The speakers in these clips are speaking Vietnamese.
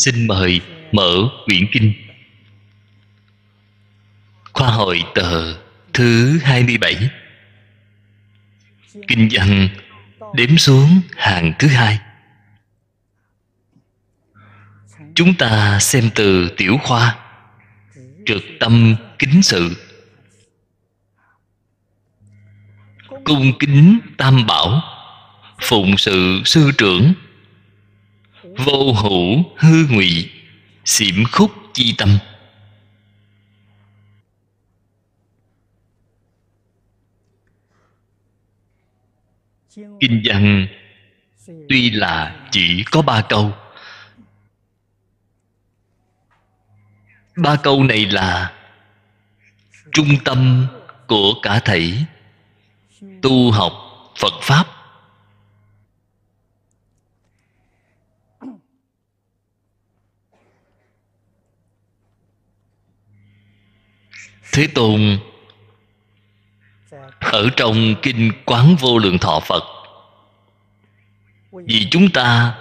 xin mời mở quyển kinh. Khoa hội tờ thứ 27 kinh văn đếm xuống hàng thứ hai. Chúng ta xem từ tiểu khoa trực tâm kính sự. Cung kính tam bảo, phụng sự sư trưởng vô hữu hư ngụy xiểm khúc chi tâm. Kinh văn, tuy là chỉ có ba câu. Ba câu này là trung tâm của cả thảy. Tu học phật pháp. Thế tôn, ở trong kinh quán vô lượng thọ phật, vì chúng ta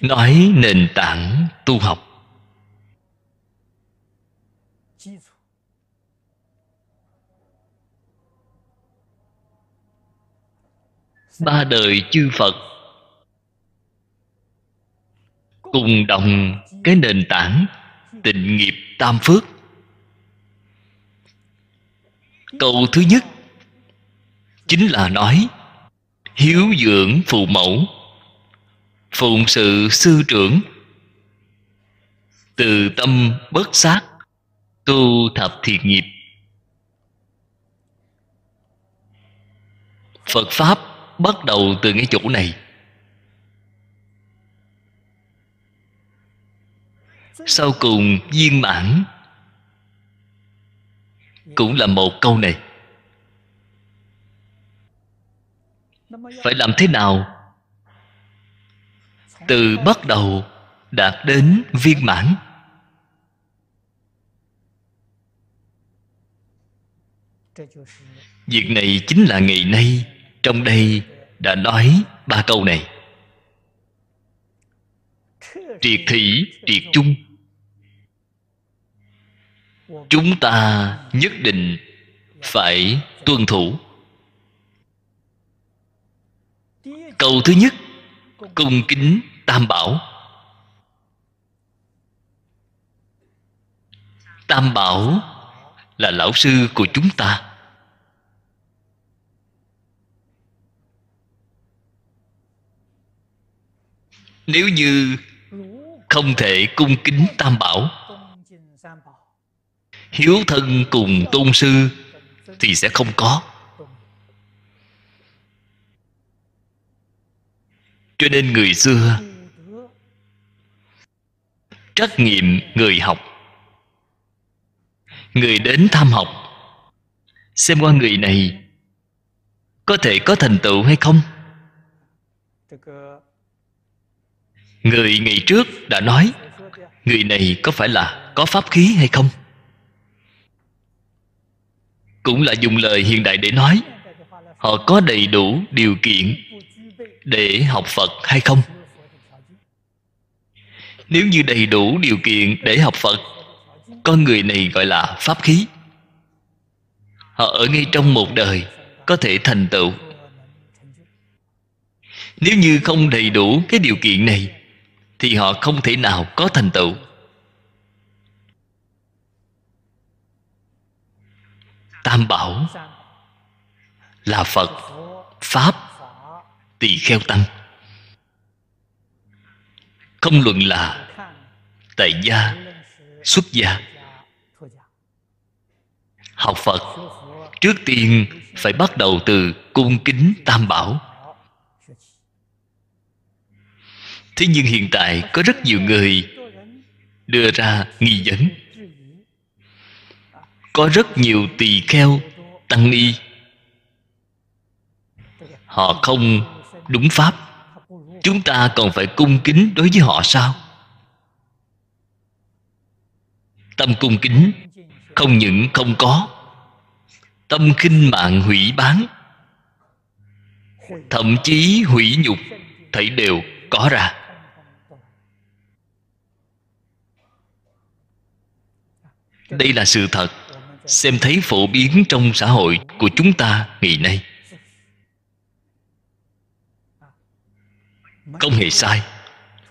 nói nền tảng tu học. Ba đời chư phật cùng đồng cái nền tảng tịnh nghiệp tam phước. Câu thứ nhất chính là nói, hiếu dưỡng phụ mẫu, phụng sự sư trưởng, từ tâm bất sát, tu thập thiện nghiệp. Phật pháp bắt đầu từ cái chỗ này. Sau cùng viên mãn. Cũng là một câu này. Phải làm thế nào? Từ bắt đầu đạt đến viên mãn. Việc này chính là ngày nay trong đây đã nói ba câu này. Triệt thị, triệt chung chúng ta nhất định phải tuân thủ. Câu thứ nhất, cung kính tam bảo. Tam bảo là lão sư của chúng ta. Nếu như không thể cung kính tam bảo hiếu thân cùng tôn sư thì sẽ không có. Cho nên người xưa, trắc nghiệm người học. Người đến tham học, xem qua người này, có thể có thành tựu hay không? Người ngày trước đã nói, người này có phải là có pháp khí hay không? Cũng là dùng lời hiện đại để nói. Họ có đầy đủ điều kiện để học phật hay không? Nếu như đầy đủ điều kiện để học phật con người này gọi là pháp khí. Họ ở ngay trong một đời có thể thành tựu. Nếu như không đầy đủ cái điều kiện này, thì họ không thể nào có thành tựu. Tam bảo là phật, pháp tỳ kheo tăng. Không luận là tại gia, xuất gia. Học phật trước tiên phải bắt đầu từ cung kính tam bảo. Thế nhưng hiện tại có rất nhiều người đưa ra nghi vấn có rất nhiều tỳ kheo, tăng ni. Họ không đúng pháp. Chúng ta còn phải cung kính đối với họ sao? Tâm cung kính không những không có, tâm khinh mạng hủy bán. Thậm chí hủy nhục thảy đều có ra. Đây là sự thật xem thấy phổ biến trong xã hội của chúng ta ngày nay. Không hề sai.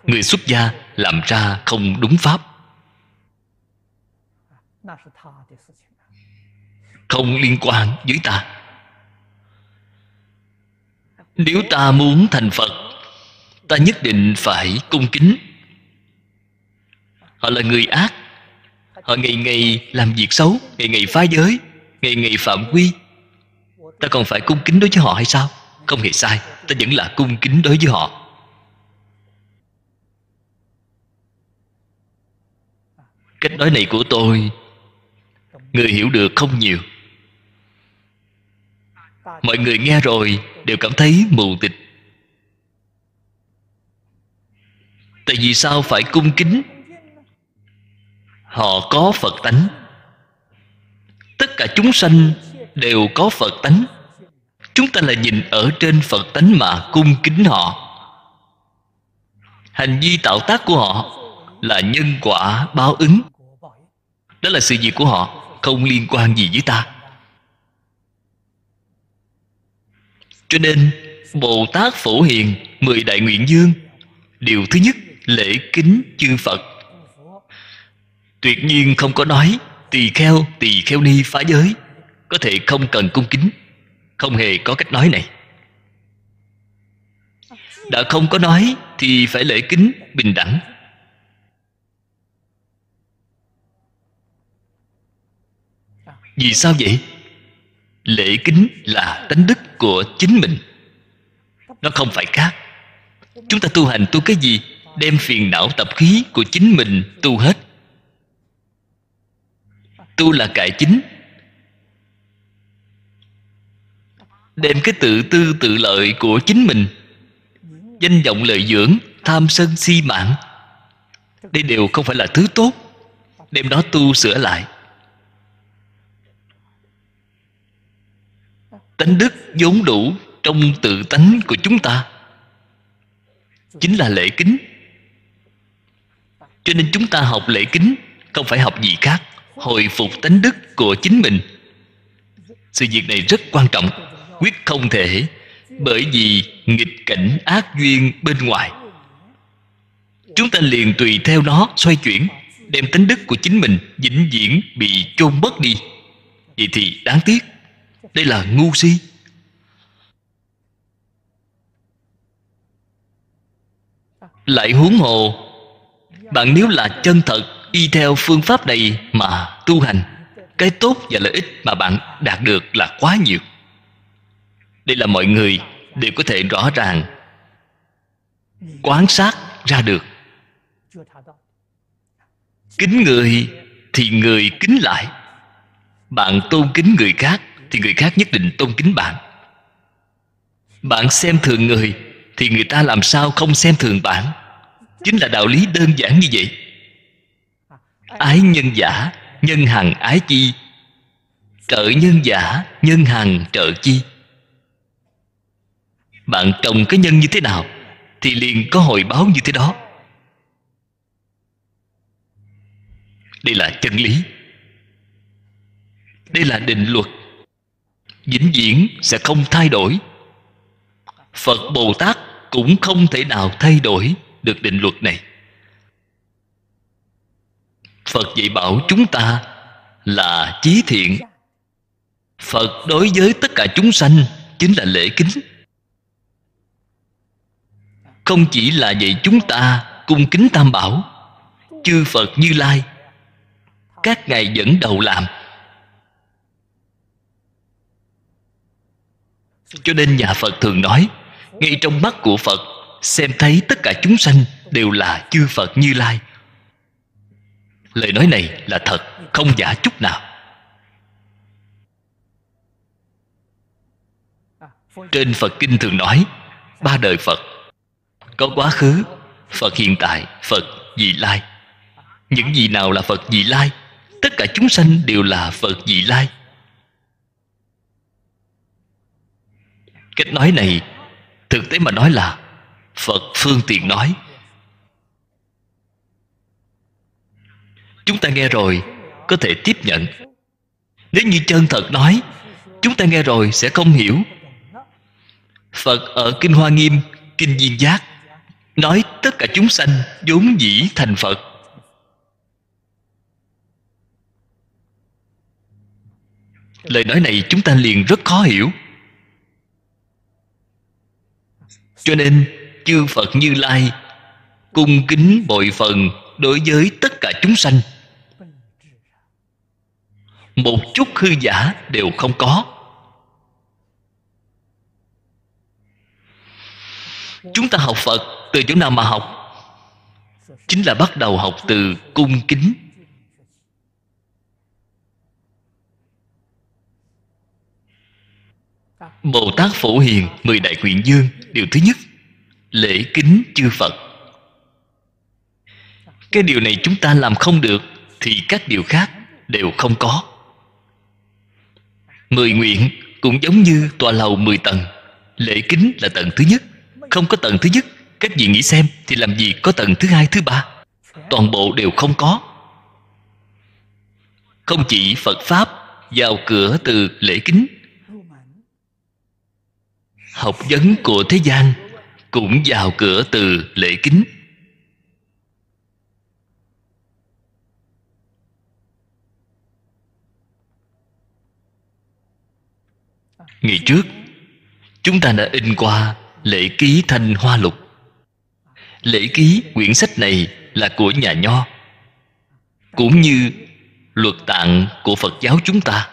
Người xuất gia làm ra không đúng pháp. Không liên quan với ta. Nếu ta muốn thành phật, ta nhất định phải cung kính. Họ là người ác họ ngày ngày làm việc xấu ngày ngày phá giới ngày ngày phạm quy. Ta còn phải cung kính đối với họ hay sao? Không hề sai, ta vẫn là cung kính đối với họ. Cách nói này của tôi, người hiểu được không nhiều. Mọi người nghe rồi đều cảm thấy mù tịch tại vì sao phải cung kính? Họ có phật tánh. Tất cả chúng sanh đều có phật tánh. Chúng ta là nhìn ở trên phật tánh mà cung kính họ. Hành vi tạo tác của họ là nhân quả báo ứng. Đó là sự việc của họ, không liên quan gì với ta. Cho nên, bồ tát phổ hiền, mười đại nguyện dương, điều thứ nhất, lễ kính chư phật tuyệt nhiên không có nói, tỳ kheo tỳ kheo ni phá giới, có thể không cần cung kính, không hề có cách nói này. Đã không có nói thì phải lễ kính bình đẳng. Vì sao vậy? Lễ kính là tánh đức của chính mình. Nó không phải khác. Chúng ta tu hành tu cái gì, đem phiền não tập khí của chính mình tu hết tu là cải chính. Đem cái tự tư tự lợi của chính mình, danh vọng lợi dưỡng, tham sân si mạng. Đây đều không phải là thứ tốt. Đem đó tu sửa lại. Tánh đức vốn đủ trong tự tánh của chúng ta. Chính là lễ kính. Cho nên chúng ta học lễ kính, không phải học gì khác hồi phục tánh đức của chính mình. Sự việc này rất quan trọng, quyết không thể, bởi vì nghịch cảnh ác duyên bên ngoài. Chúng ta liền tùy theo nó xoay chuyển, đem tánh đức của chính mình vĩnh viễn bị chôn mất đi. Vậy thì đáng tiếc, đây là ngu si. Lại huống hồ, bạn nếu là chân thật y theo phương pháp này mà tu hành. Cái tốt và lợi ích mà bạn đạt được là quá nhiều. Đây là mọi người đều có thể rõ ràng quan sát ra được. Kính người thì người kính lại. Bạn tôn kính người khác thì người khác nhất định tôn kính bạn. Bạn xem thường người thì người ta làm sao không xem thường bạn? Chính là đạo lý đơn giản như vậy ái nhân giả, nhân hằng ái chi. Trợ nhân giả, nhân hằng trợ chi. Bạn trồng cái nhân như thế nào thì liền có hồi báo như thế đó. Đây là chân lý. Đây là định luật. Vĩnh viễn sẽ không thay đổi. Phật bồ tát cũng không thể nào thay đổi được định luật này phật dạy bảo chúng ta là chí thiện. Phật đối với tất cả chúng sanh chính là lễ kính. Không chỉ là dạy chúng ta cung kính tam bảo, chư phật như lai, các ngài dẫn đầu làm. Cho nên nhà phật thường nói, ngay trong mắt của phật, xem thấy tất cả chúng sanh đều là chư phật như lai lời nói này là thật, không giả chút nào. Trên phật kinh thường nói, ba đời phật, có quá khứ, phật hiện tại, phật vị lai. Những gì nào là phật vị lai, tất cả chúng sanh đều là phật vị lai. Cách nói này, thực tế mà nói là, phật phương tiện nói chúng ta nghe rồi, có thể tiếp nhận. Nếu như chân thật nói, chúng ta nghe rồi sẽ không hiểu. Phật ở kinh hoa nghiêm, kinh viên giác, nói tất cả chúng sanh vốn dĩ thành phật. Lời nói này chúng ta liền rất khó hiểu. Cho nên, chư phật như lai cung kính bội phần đối với tất cả chúng sanh một chút hư giả đều không có. Chúng ta học phật từ chỗ nào mà học? Chính là bắt đầu học từ cung kính. Bồ tát phổ hiền, mười đại nguyện dương, điều thứ nhất, lễ kính chư phật. Cái điều này chúng ta làm không được thì các điều khác đều không có mười nguyện cũng giống như tòa lầu mười tầng. Lễ kính là tầng thứ nhất. Không có tầng thứ nhất, các vị nghĩ xem thì làm gì có tầng thứ hai, thứ ba? Toàn bộ đều không có. Không chỉ phật pháp vào cửa từ lễ kính. Học vấn của thế gian cũng vào cửa từ lễ kính. Ngày trước, chúng ta đã in qua lễ ký thanh hoa lục. Lễ ký quyển sách này là của nhà nho, cũng như luật tạng của phật giáo chúng ta.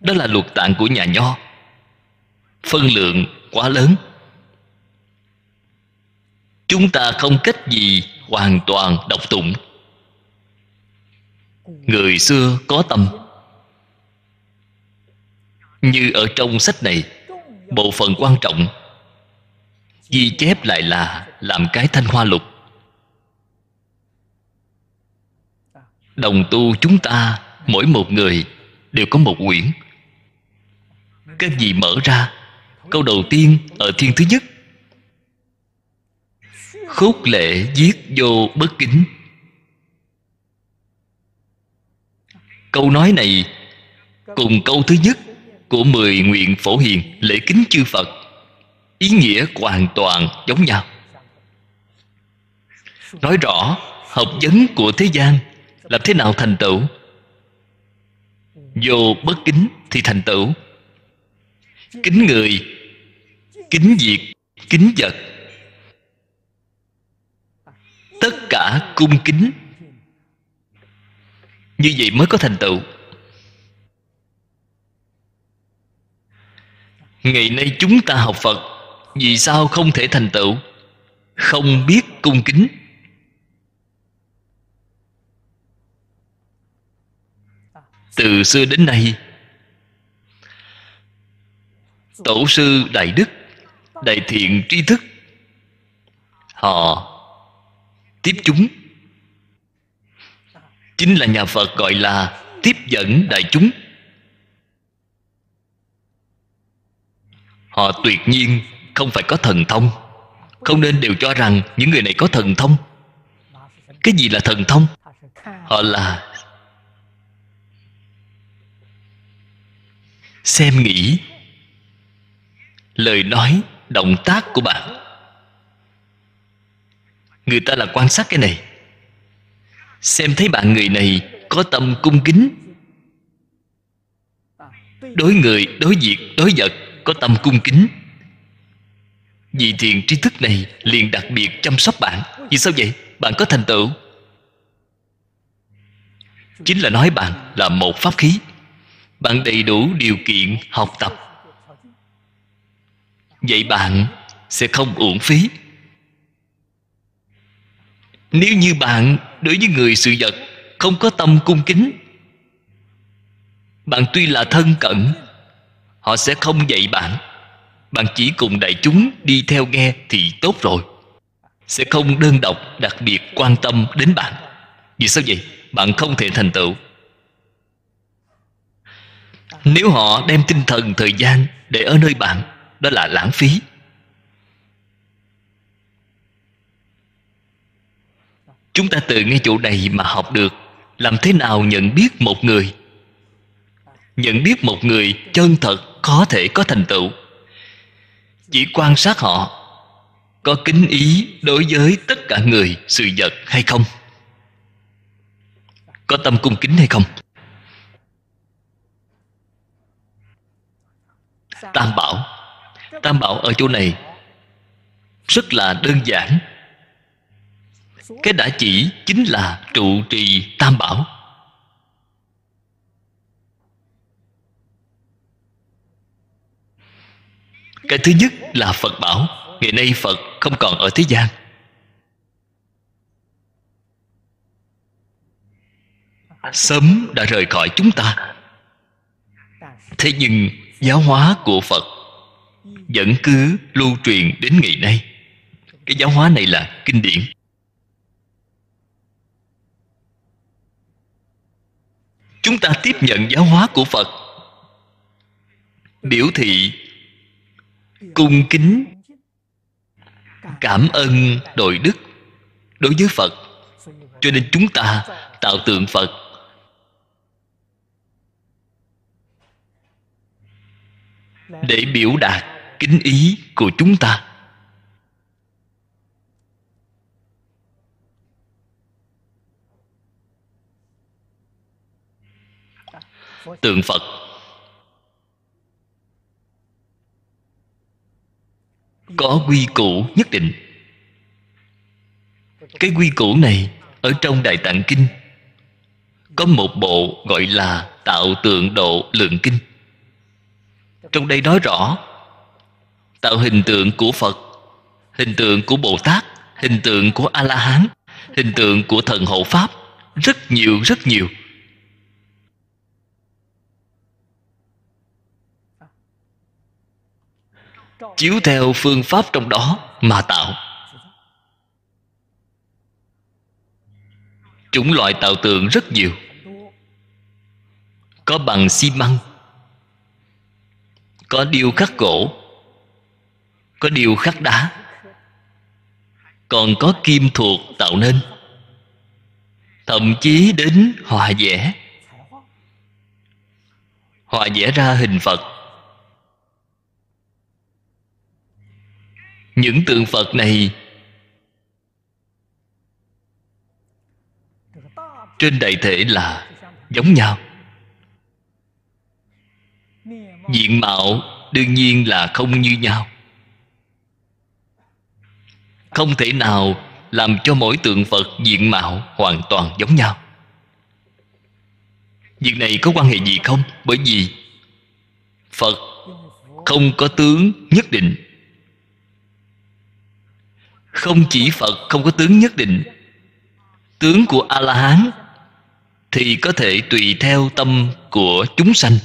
Đó là luật tạng của nhà nho. Phân lượng quá lớn. Chúng ta không cách gì hoàn toàn đọc tụng. Người xưa có tâm như ở trong sách này, bộ phận quan trọng, ghi chép lại là làm cái thanh hoa lục. Đồng tu chúng ta, mỗi một người đều có một quyển. Cái gì mở ra, câu đầu tiên ở thiên thứ nhất. Khúc lệ giết vô bất kính. Câu nói này cùng câu thứ nhất của mười nguyện phổ hiền, lễ kính chư phật. Ý nghĩa hoàn toàn giống nhau. Nói rõ, học vấn của thế gian làm thế nào thành tựu? Vô bất kính thì thành tựu. Kính người, kính việc, kính vật. Tất cả cung kính. Như vậy mới có thành tựu. Ngày nay chúng ta học phật, vì sao không thể thành tựu? Không biết cung kính. Từ xưa đến nay, tổ sư đại đức, đại thiện tri thức, họ tiếp chúng. Chính là nhà phật gọi là tiếp dẫn đại chúng. Họ tuyệt nhiên không phải có thần thông. Không nên đều cho rằng những người này có thần thông. Cái gì là thần thông? Họ là xem nghĩ, lời nói, động tác của bạn. Người ta là quan sát cái này. Xem thấy bạn người này có tâm cung kính. Đối người, đối việc, đối vật có tâm cung kính. Vì thiền tri thức này liền đặc biệt chăm sóc bạn. Vì sao vậy? Bạn có thành tựu. Chính là nói bạn là một pháp khí. Bạn đầy đủ điều kiện học tập. Vậy bạn sẽ không uổng phí. Nếu như bạn đối với người sự vật không có tâm cung kính, bạn tuy là thân cận họ sẽ không dạy bạn. Bạn chỉ cùng đại chúng đi theo nghe thì tốt rồi. Sẽ không đơn độc đặc biệt quan tâm đến bạn. Vì sao vậy? Bạn không thể thành tựu. Nếu họ đem tinh thần, thời gian để ở nơi bạn, đó là lãng phí. Chúng ta từ ngay chỗ này mà học được làm thế nào nhận biết một người. Nhận biết một người chân thật có thể có thành tựu. Chỉ quan sát họ, có kính ý đối với tất cả người, sự vật hay không? Có tâm cung kính hay không? Tam bảo. Tam bảo ở chỗ này rất là đơn giản. Cái đã chỉ chính là trụ trì tam bảo. Cái thứ nhất là phật bảo, ngày nay phật không còn ở thế gian. Sớm đã rời khỏi chúng ta. Thế nhưng, giáo hóa của phật vẫn cứ lưu truyền đến ngày nay. Cái giáo hóa này là kinh điển. Chúng ta tiếp nhận giáo hóa của phật. Biểu thị cung kính, cảm ơn đội đức, đối với phật. Cho nên chúng ta tạo tượng phật. Để biểu đạt kính ý của chúng ta. Tượng phật có quy củ nhất định. Cái quy củ này ở trong đại tạng kinh. Có một bộ gọi là tạo tượng độ lượng kinh. Trong đây nói rõ, tạo hình tượng của phật, hình tượng của bồ tát, hình tượng của a la hán hình tượng của thần hộ pháp, rất nhiều rất nhiều. Chiếu theo phương pháp trong đó mà tạo. Chủng loại tạo tượng rất nhiều. Có bằng xi măng. Có điêu khắc gỗ. Có điêu khắc đá. Còn có kim thuộc tạo nên. Thậm chí đến hòa vẽ hòa vẽ ra hình phật. Những tượng phật này. Trên đại thể là giống nhau. Diện mạo đương nhiên là không như nhau. Không thể nào làm cho mỗi tượng phật diện mạo hoàn toàn giống nhau. Việc này có quan hệ gì không? Bởi vì phật không có tướng nhất định không chỉ phật, không có tướng nhất định. Tướng của a la hán thì có thể tùy theo tâm của chúng sanh.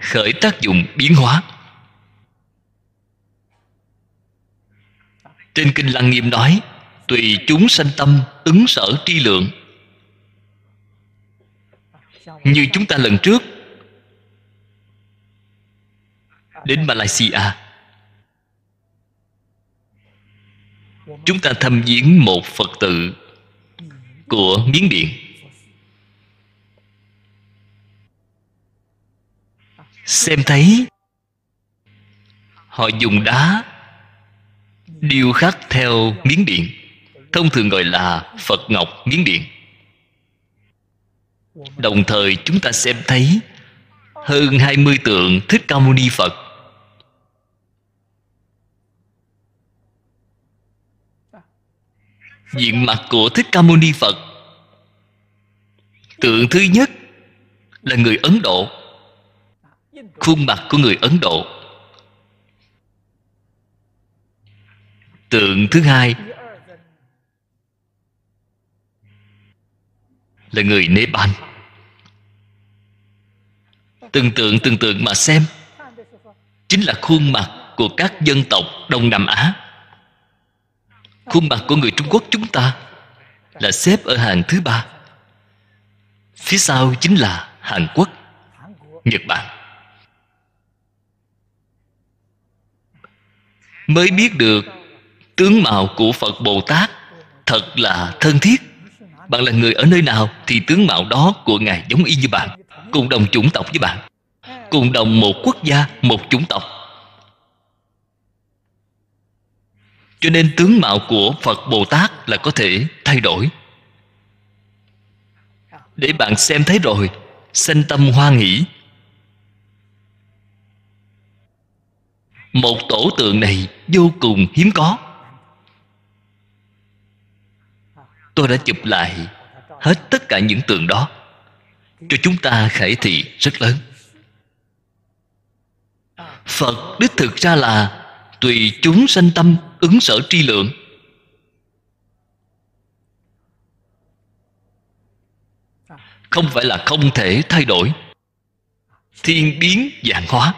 Khởi tác dụng biến hóa. Trên kinh lăng nghiêm nói, tùy chúng sanh tâm ứng sở tri lượng. Như chúng ta lần trước, đến malaysia chúng ta thăm viếng một phật tự của miến điện. Xem thấy, họ dùng đá điêu khắc theo miếng điện, thông thường gọi là phật ngọc miếng điện. Đồng thời chúng ta xem thấy hơn 20 tượng Thích Ca Mâu Ni Phật diện mặt của thích ca mâu ni phật. Tượng thứ nhất là người ấn độ. Khuôn mặt của người ấn độ. Tượng thứ hai là người nepal. Từng tượng từng tượng mà xem chính là khuôn mặt của các dân tộc đông nam á khuôn mặt của người trung quốc chúng ta là xếp ở hàng thứ ba. Phía sau chính là hàn quốc, nhật bản. Mới biết được tướng mạo của phật bồ tát thật là thân thiết. Bạn là người ở nơi nào thì tướng mạo đó của ngài giống y như bạn, cùng đồng chủng tộc với bạn, cùng đồng một quốc gia, một chủng tộc. Cho nên tướng mạo của phật bồ tát là có thể thay đổi. Để bạn xem thấy rồi sanh tâm hoan nghỉ, một tổ tượng này vô cùng hiếm có. Tôi đã chụp lại hết tất cả những tượng đó cho chúng ta khải thị rất lớn. Phật đích thực ra là tùy chúng sanh tâm ứng sở tri lượng. Không phải là không thể thay đổi. Thiên biến dạng hóa.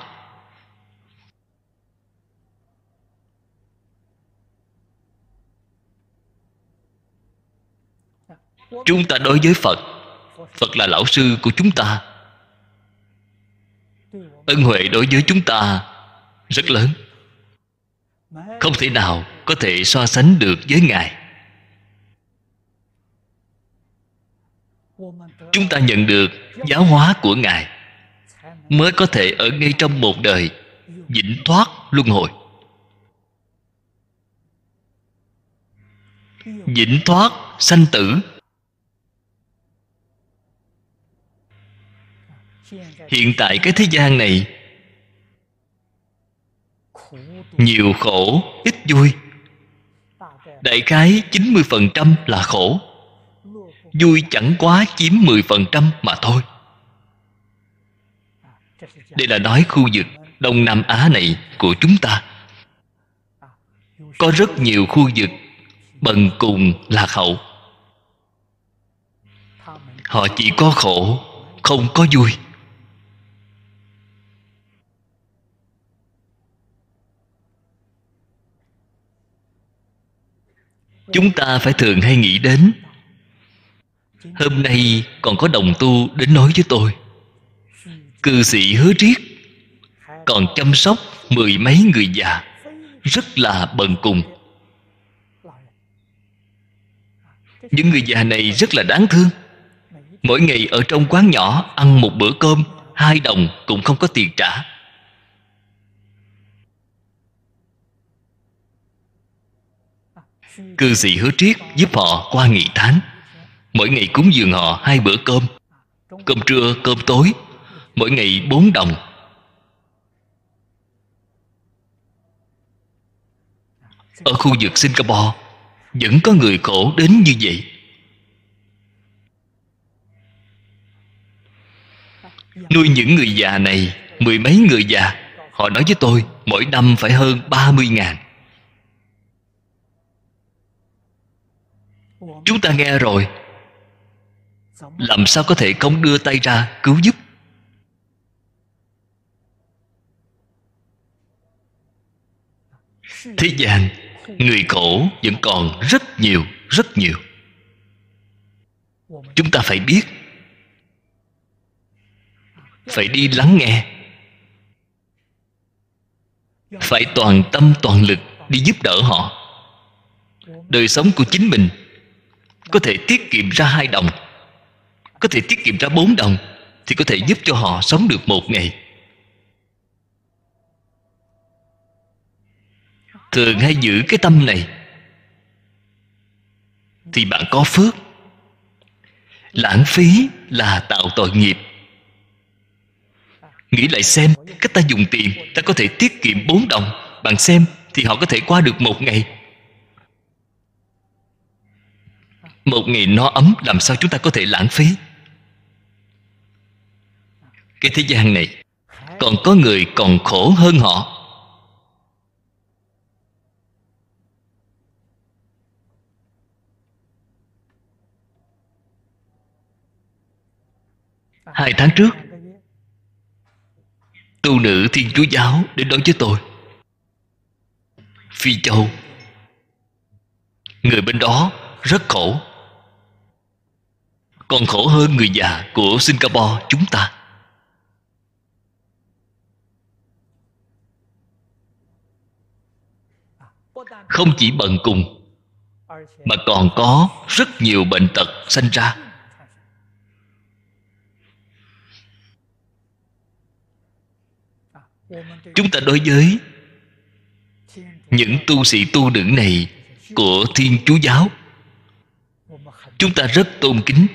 Chúng ta đối với phật phật là lão sư của chúng ta. Ân huệ đối với chúng ta rất lớn không thể nào có thể so sánh được với ngài. Chúng ta nhận được giáo hóa của ngài mới có thể ở ngay trong một đời vĩnh thoát luân hồi. Vĩnh thoát sanh tử. Hiện tại cái thế gian này nhiều khổ, ít vui. Đại khái 90% là khổ. Vui chẳng quá chiếm 10% mà thôi. Đây là nói khu vực đông nam á này của chúng ta. Có rất nhiều khu vực bần cùng lạc hậu họ chỉ có khổ, không có vui. Chúng ta phải thường hay nghĩ đến, hôm nay còn có đồng tu đến nói với tôi. Cư sĩ hứa triết, còn chăm sóc mười mấy người già, rất là bần cùng. Những người già này rất là đáng thương. Mỗi ngày ở trong quán nhỏ ăn một bữa cơm, hai đồng cũng không có tiền trả. Cư sĩ hứa triết giúp họ qua nghị tháng. Mỗi ngày cúng dường họ hai bữa cơm. Cơm trưa, cơm tối. Mỗi ngày bốn đồng. Ở khu vực singapore, vẫn có người khổ đến như vậy. Nuôi những người già này, mười mấy người già, họ nói với tôi, mỗi năm phải hơn ba mươi ngàn. Chúng ta nghe rồi. Làm sao có thể không đưa tay ra cứu giúp? Thế gian, người khổ vẫn còn rất nhiều rất nhiều. Chúng ta phải biết. Phải đi lắng nghe. Phải toàn tâm toàn lực đi giúp đỡ họ. Đời sống của chính mình có thể tiết kiệm ra hai đồng. Có thể tiết kiệm ra bốn đồng thì có thể giúp cho họ sống được một ngày. Thường hay giữ cái tâm này. Thì bạn có phước. Lãng phí là tạo tội nghiệp. Nghĩ lại xem, cách ta dùng tiền, ta có thể tiết kiệm bốn đồng. Bạn xem thì họ có thể qua được một ngày. Một ngày no ấm, làm sao chúng ta có thể lãng phí? Cái thế gian này, còn có người còn khổ hơn họ. Hai tháng trước, tu nữ thiên chúa giáo đến đón với tôi. Phi châu, người bên đó rất khổ còn khổ hơn người già của singapore chúng ta. Không chỉ bận cùng, mà còn có rất nhiều bệnh tật sanh ra. Chúng ta đối với những tu sĩ tu nữ này của thiên chúa giáo, chúng ta rất tôn kính.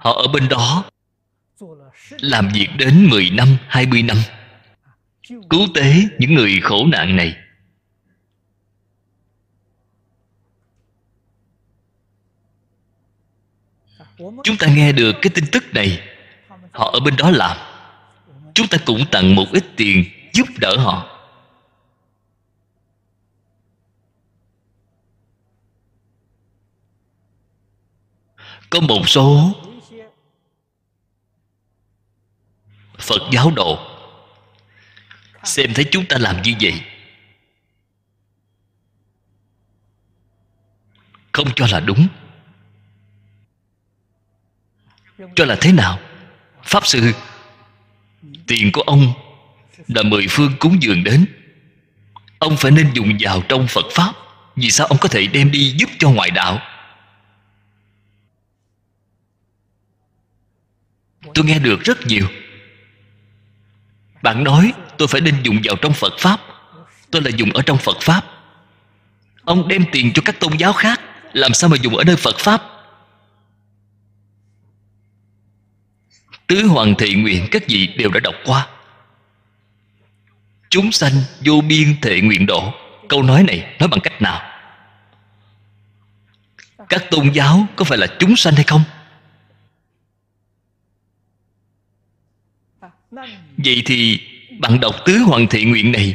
Họ ở bên đó. Làm việc đến 10 năm, 20 năm. Cứu tế những người khổ nạn này. Chúng ta nghe được cái tin tức này. Họ ở bên đó làm. Chúng ta cũng tặng một ít tiền giúp đỡ họ. Có một số phật giáo đồ xem thấy chúng ta làm như vậy. Không cho là đúng. Cho là thế nào? Pháp sư, tiền của ông là mười phương cúng dường đến. Ông phải nên dùng vào trong phật pháp. Vì sao ông có thể đem đi giúp cho ngoại đạo? Tôi nghe được rất nhiều bạn nói tôi phải nên dùng vào trong phật pháp. Tôi là dùng ở trong phật pháp. Ông đem tiền cho các tôn giáo khác, làm sao mà dùng ở nơi phật pháp? Tứ hoàng thị nguyện, các vị đều đã đọc qua. Chúng sanh vô biên thệ nguyện độ. Câu nói này nói bằng cách nào? Các tôn giáo có phải là chúng sanh hay không? Vậy thì bạn đọc tứ hoàng thị nguyện này,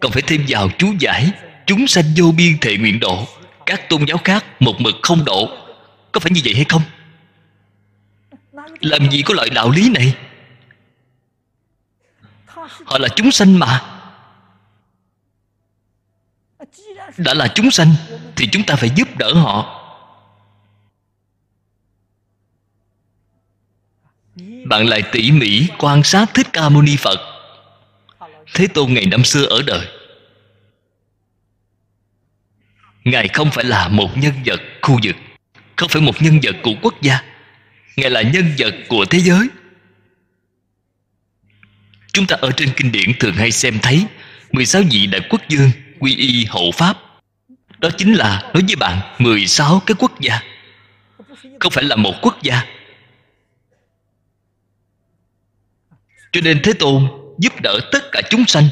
còn phải thêm vào chú giải chúng sanh vô biên thệ nguyện độ, các tôn giáo khác một mực không độ. Có phải như vậy hay không? Làm gì có loại đạo lý này? Họ là chúng sanh mà. Đã là chúng sanh thì chúng ta phải giúp đỡ họ. Bạn lại tỉ mỉ quan sát thích ca mâu ni phật. Thế tôn ngày năm xưa ở đời. Ngài không phải là một nhân vật khu vực, không phải một nhân vật của quốc gia. Ngài là nhân vật của thế giới. Chúng ta ở trên kinh điển thường hay xem thấy 16 vị đại quốc dương quy y hậu pháp. Đó chính là nói với bạn 16 cái quốc gia. Không phải là một quốc gia. Cho nên thế tôn giúp đỡ tất cả chúng sanh.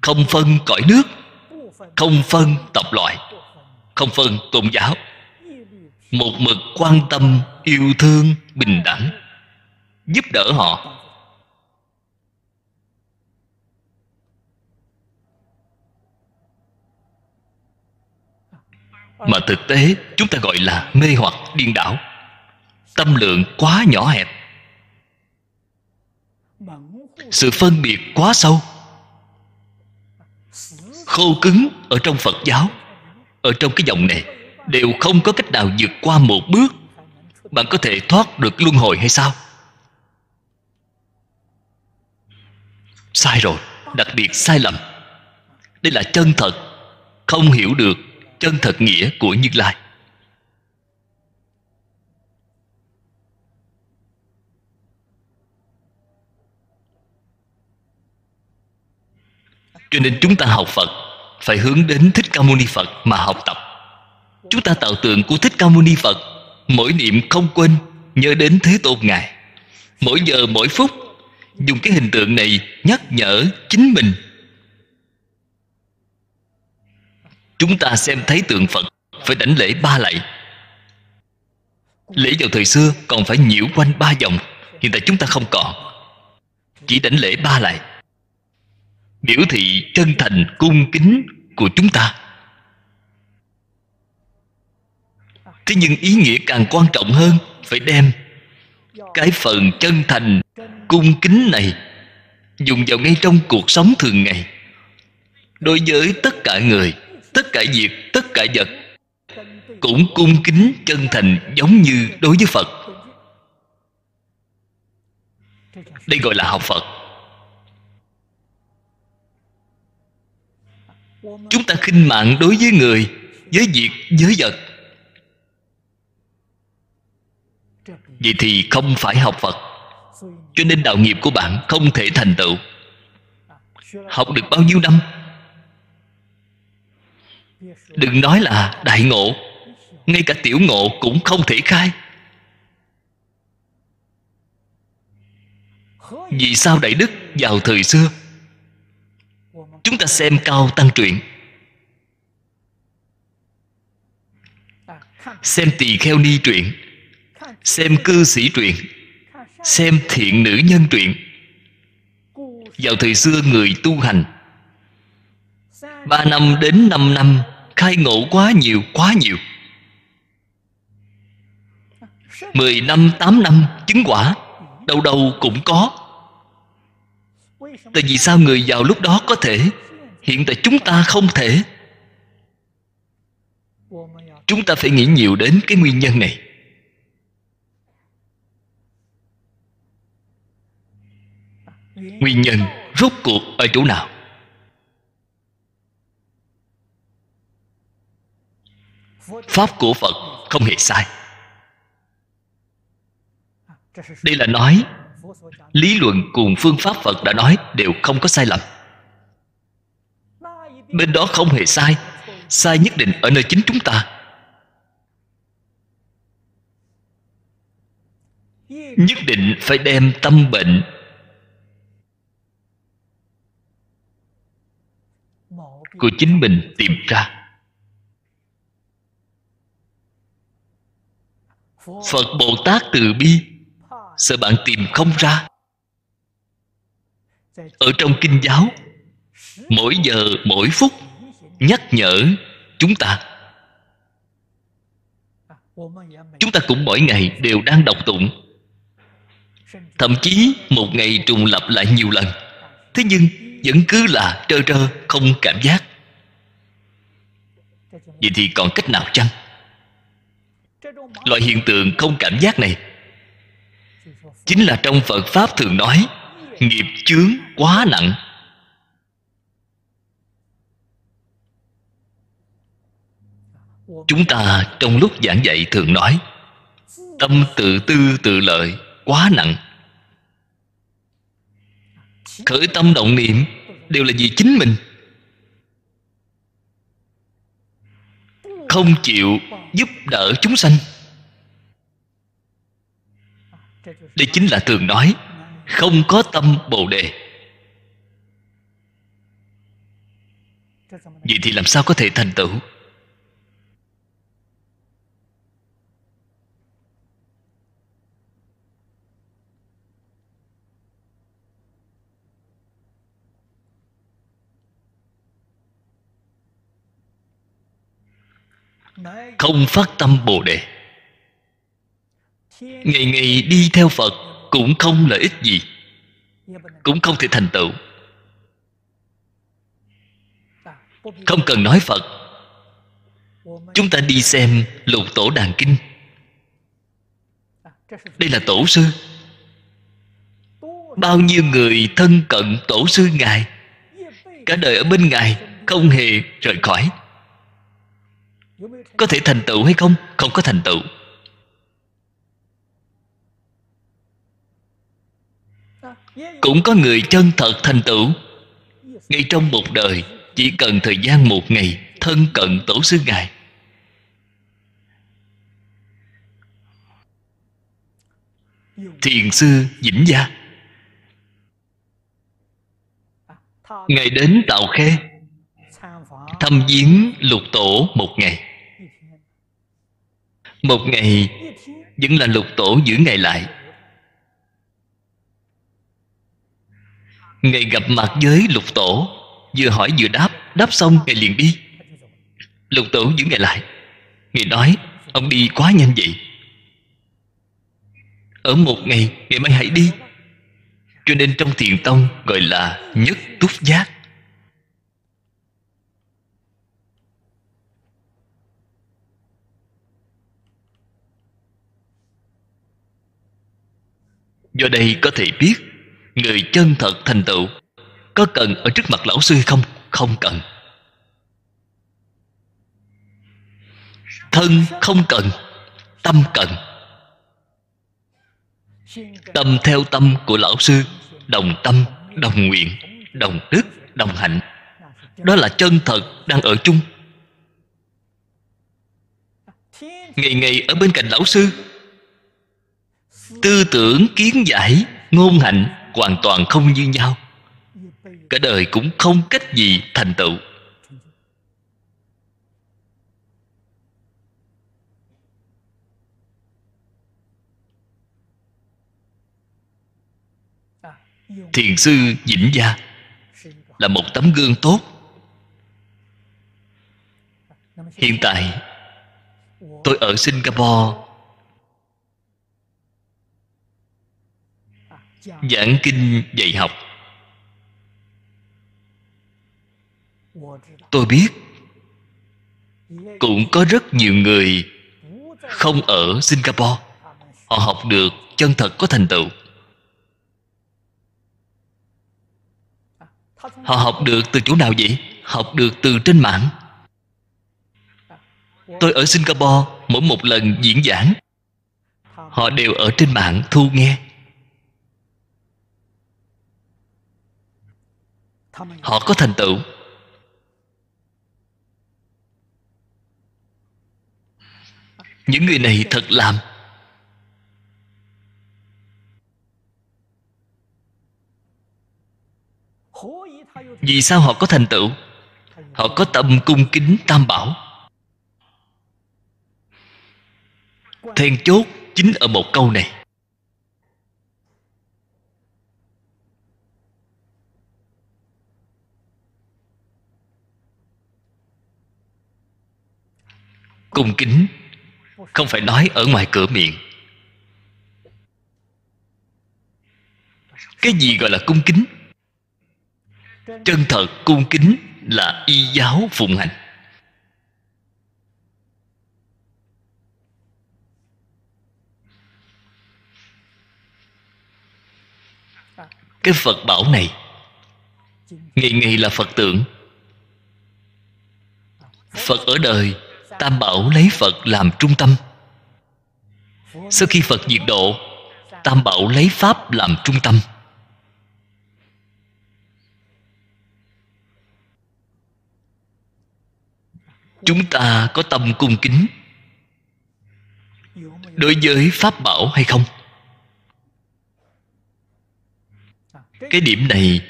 Không phân cõi nước, không phân tộc loại, không phân tôn giáo. Một mực quan tâm, yêu thương, bình đẳng, giúp đỡ họ. Mà thực tế, chúng ta gọi là mê hoặc điên đảo. Tâm lượng quá nhỏ hẹp sự phân biệt quá sâu. Khô cứng ở trong phật giáo, ở trong cái dòng này, đều không có cách nào vượt qua một bước. Bạn có thể thoát được luân hồi hay sao? Sai rồi, đặc biệt sai lầm. Đây là chân thật, không hiểu được chân thật nghĩa của như lai. Cho nên chúng ta học phật, phải hướng đến thích ca mâu ni phật mà học tập. Chúng ta tạo tượng của thích ca mâu ni phật, mỗi niệm không quên, nhớ đến thế tôn ngài. Mỗi giờ, mỗi phút, dùng cái hình tượng này nhắc nhở chính mình. Chúng ta xem thấy tượng phật phải đảnh lễ ba lạy. Lễ vào thời xưa còn phải nhiễu quanh ba vòng hiện tại chúng ta không còn. Chỉ đảnh lễ ba lạy biểu thị chân thành cung kính của chúng ta. Thế nhưng ý nghĩa càng quan trọng hơn phải đem cái phần chân thành cung kính này dùng vào ngay trong cuộc sống thường ngày. Đối với tất cả người, tất cả việc, tất cả vật cũng cung kính chân thành giống như đối với phật. Đây gọi là học phật. Chúng ta khinh mạng đối với người, với việc, với vật. Vậy thì không phải học phật, cho nên đạo nghiệp của bạn không thể thành tựu. Học được bao nhiêu năm? Đừng nói là đại ngộ, ngay cả tiểu ngộ cũng không thể khai. Vì sao đại đức vào thời xưa chúng ta xem cao tăng truyện xem tỳ kheo ni truyện. Xem cư sĩ truyện. Xem thiện nữ nhân truyện. Vào thời xưa người tu hành, ba năm đến năm năm, khai ngộ quá nhiều quá nhiều. Mười năm, tám năm, chứng quả, đâu đâu cũng có tại vì sao người giàu lúc đó có thể, hiện tại chúng ta không thể? Chúng ta phải nghĩ nhiều đến cái nguyên nhân này. Nguyên nhân rốt cuộc ở chỗ nào? Pháp của phật không hề sai. Đây là nói lý luận cùng phương pháp phật đã nói đều không có sai lầm. Bên đó không hề sai sai nhất định ở nơi chính chúng ta. Nhất định phải đem tâm bệnh của chính mình tìm ra. Phật bồ tát từ bi sợ bạn tìm không ra. Ở trong kinh giáo, mỗi giờ, mỗi phút nhắc nhở chúng ta. Chúng ta cũng mỗi ngày đều đang đọc tụng. Thậm chí một ngày trùng lập lại nhiều lần. Thế nhưng vẫn cứ là trơ trơ, không cảm giác. Vậy thì còn cách nào chăng? Loại hiện tượng không cảm giác này chính là trong phật pháp thường nói, nghiệp chướng quá nặng. Chúng ta trong lúc giảng dạy thường nói, tâm tự tư tự lợi quá nặng. Khởi tâm động niệm đều là vì chính mình. Không chịu giúp đỡ chúng sanh. Đây chính là thường nói, không có tâm bồ đề. Vậy thì làm sao có thể thành tựu? Không phát tâm bồ đề ngày ngày đi theo phật cũng không lợi ích gì, cũng không thể thành tựu. Không cần nói phật, chúng ta đi xem lục tổ đàn kinh. Đây là tổ sư. Bao nhiêu người thân cận tổ sư ngài, cả đời ở bên ngài không hề rời khỏi. Có thể thành tựu hay không? Không có thành tựu. Cũng có người chân thật thành tựu. Ngay trong một đời, chỉ cần thời gian một ngày, thân cận tổ sư ngài. Thiền sư vĩnh gia. Ngài đến tàu khe, thăm viếng lục tổ một ngày. Một ngày vẫn là lục tổ giữ ngày lại. Ngày gặp mặt với lục tổ. Vừa hỏi vừa đáp. Đáp xong ngày liền đi. Lục tổ giữ ngày lại. Ngày nói, ông đi quá nhanh vậy. Ở một ngày ngày mai hãy đi. Cho nên trong thiền tông gọi là nhất túc giác. Do đây có thể biết người chân thật thành tựu, có cần ở trước mặt lão sư không? Không cần. Thân không cần, tâm cần. Tâm theo tâm của lão sư, đồng tâm, đồng nguyện, đồng đức, đồng hạnh. Đó là chân thật đang ở chung. Ngày ngày ở bên cạnh lão sư, tư tưởng kiến giải, ngôn hạnh hoàn toàn không như nhau. Cả đời cũng không cách gì thành tựu. Thiền sư vĩnh gia là một tấm gương tốt. Hiện tại, tôi ở singapore giảng kinh dạy học. Tôi biết, cũng có rất nhiều người không ở singapore. Họ học được chân thật có thành tựu. Họ học được từ chỗ nào vậy? Học được từ trên mạng. Tôi ở singapore mỗi một lần diễn giảng. Họ đều ở trên mạng thu nghe. Họ có thành tựu. Những người này thật làm. Vì sao họ có thành tựu? Họ có tâm cung kính tam bảo. Then chốt chính ở một câu này. Cung kính, không phải nói ở ngoài cửa miệng. Cái gì gọi là cung kính? Chân thật cung kính là y giáo phụng hành. Cái phật bảo này, ngày ngày là phật tượng. Phật ở đời tam bảo lấy phật làm trung tâm. Sau khi phật diệt độ tam bảo lấy pháp làm trung tâm. Chúng ta có tâm cung kính. Đối với pháp bảo hay không? Cái điểm này,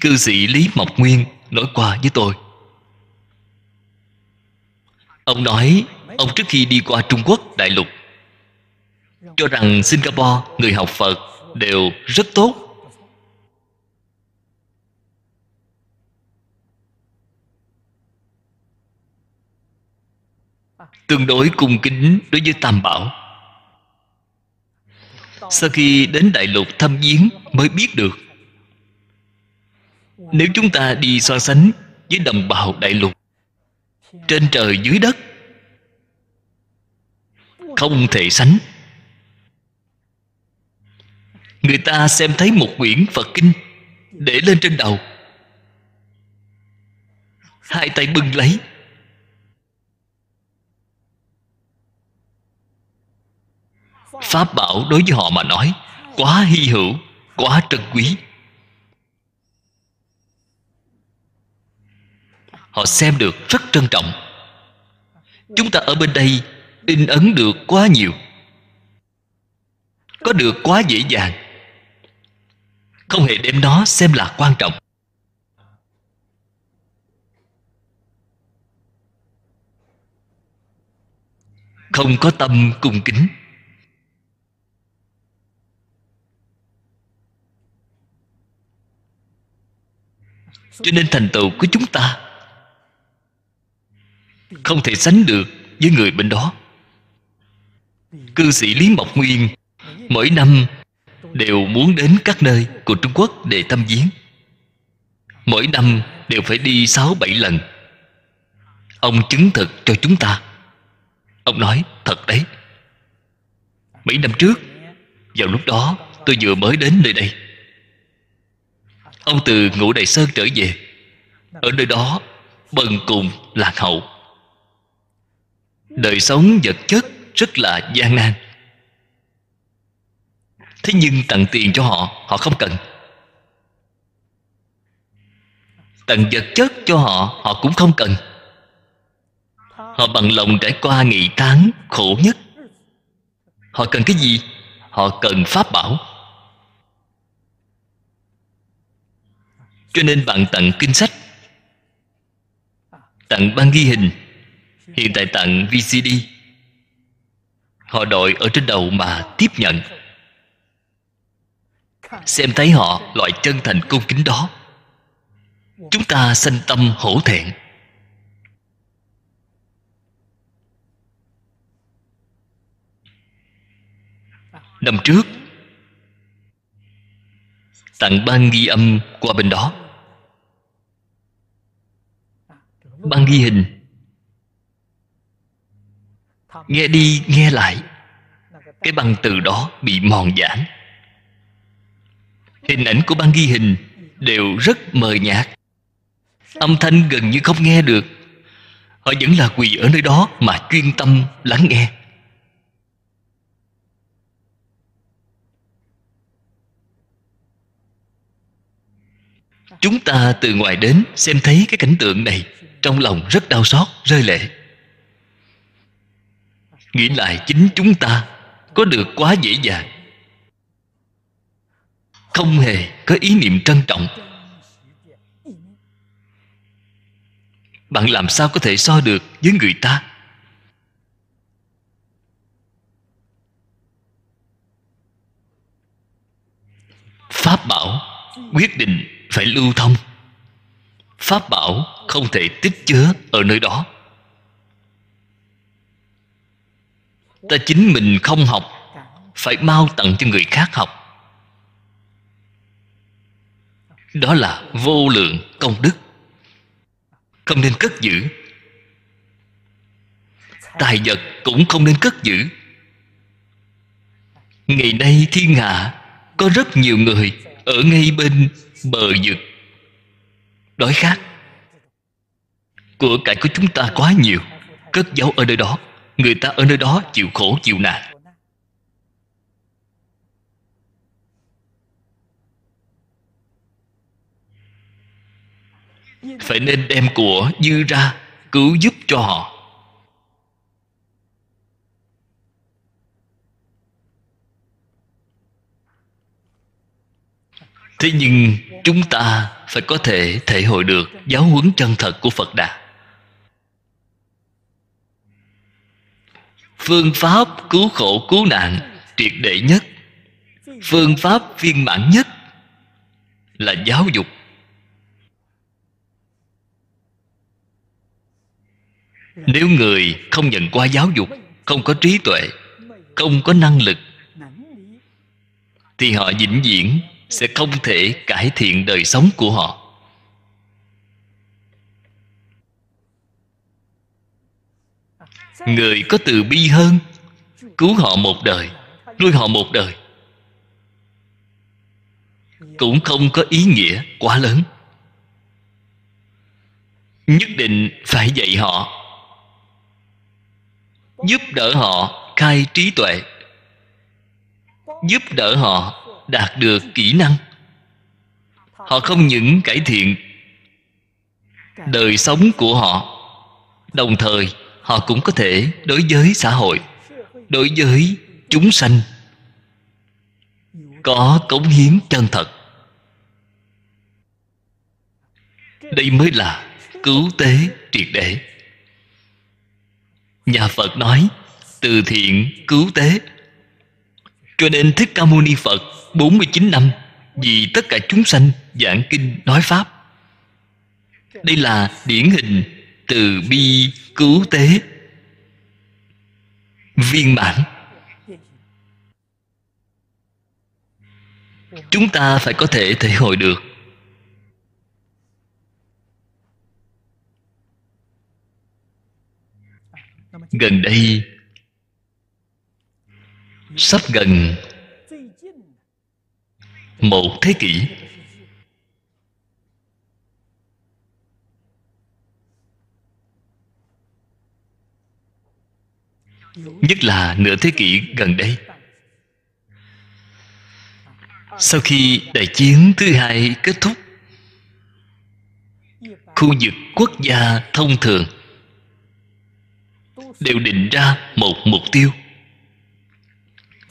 cư sĩ lý mộc nguyên nói qua với tôi ông nói, ông trước khi đi qua trung quốc, đại lục, cho rằng singapore, người học phật, đều rất tốt. Tương đối cung kính đối với tam bảo. Sau khi đến đại lục thăm viếng mới biết được, nếu chúng ta đi so sánh với đồng bào đại lục trên trời dưới đất, không thể sánh. Người ta xem thấy một quyển phật kinh để lên trên đầu. Hai tay bưng lấy. Pháp bảo đối với họ mà nói, quá hy hữu, quá trân quý. Họ xem được rất trân trọng. Chúng ta ở bên đây in ấn được quá nhiều. Có được quá dễ dàng. Không hề đem nó xem là quan trọng. Không có tâm cung kính. Cho nên thành tựu của chúng ta không thể sánh được với người bên đó. Cư sĩ lý mộc nguyên mỗi năm đều muốn đến các nơi của trung quốc để thăm viếng. Mỗi năm đều phải đi sáu bảy lần. Ông chứng thực cho chúng ta. Ông nói, thật đấy. Mấy năm trước, vào lúc đó tôi vừa mới đến nơi đây. Ông từ ngũ đại sơn trở về. Ở nơi đó, bần cùng lạc hậu đời sống vật chất rất là gian nan. Thế nhưng tặng tiền cho họ họ không cần. Tặng vật chất cho họ họ cũng không cần. Họ bằng lòng trải qua ngày tháng khổ nhất. Họ cần cái gì? Họ cần pháp bảo. Cho nên bạn tặng kinh sách tặng băng ghi hình hiện tại tặng vcd họ đội ở trên đầu mà tiếp nhận. Xem thấy họ, loại chân thành cung kính đó. Chúng ta sanh tâm hổ thẹn. Năm trước, tặng ban ghi âm qua bên đó. Ban ghi hình nghe đi, nghe lại. Cái băng từ đó bị mòn giãn. Hình ảnh của băng ghi hình đều rất mờ nhạt. Âm thanh gần như không nghe được. Họ vẫn là quỳ ở nơi đó mà chuyên tâm lắng nghe. Chúng ta từ ngoài đến xem thấy cái cảnh tượng này trong lòng rất đau xót, rơi lệ nghĩ lại chính chúng ta, có được quá dễ dàng. Không hề có ý niệm trân trọng. Bạn làm sao có thể so được với người ta? Pháp bảo quyết định phải lưu thông. Pháp bảo không thể tích chứa ở nơi đó. Ta chính mình không học, phải mau tặng cho người khác học. Đó là vô lượng công đức. Không nên cất giữ. Tài vật cũng không nên cất giữ. Ngày nay thiên hạ có rất nhiều người ở ngay bên bờ vực. Đói khát. Của cải của chúng ta quá nhiều, cất giấu ở nơi đó người ta ở nơi đó chịu khổ, chịu nạn. Phải nên đem của dư ra cứu giúp cho họ. Thế nhưng chúng ta phải có thể thể hội được giáo huấn chân thật của phật đà. Phương pháp cứu khổ cứu nạn triệt để nhất. Phương pháp viên mãn nhất là giáo dục. Nếu người không nhận qua giáo dục, không có trí tuệ, không có năng lực, thì họ vĩnh viễn sẽ không thể cải thiện đời sống của họ. Người có từ bi hơn, cứu họ một đời, nuôi họ một đời. Cũng không có ý nghĩa quá lớn. Nhất định phải dạy họ, giúp đỡ họ khai trí tuệ, giúp đỡ họ đạt được kỹ năng. Họ không những cải thiện đời sống của họ, đồng thời họ cũng có thể đối với xã hội, đối với chúng sanh, có cống hiến chân thật. Đây mới là cứu tế triệt để. Nhà phật nói, từ thiện cứu tế. Cho nên thích ca mâu ni phật 49 năm vì tất cả chúng sanh giảng kinh nói pháp. Đây là điển hình từ bi cứu tế. Viên mãn. Chúng ta phải có thể thể hội được. Gần đây, sắp gần một thế kỷ nhất là nửa thế kỷ gần đây. Sau khi đại chiến thứ hai kết thúc, khu vực quốc gia thông thường đều định ra một mục tiêu,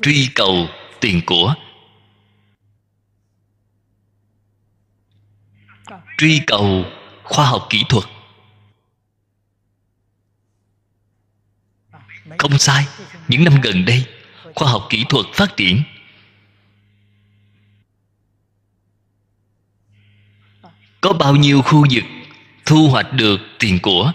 truy cầu tiền của. Truy cầu khoa học kỹ thuật. Không sai, những năm gần đây, khoa học kỹ thuật phát triển. Có bao nhiêu khu vực thu hoạch được tiền của?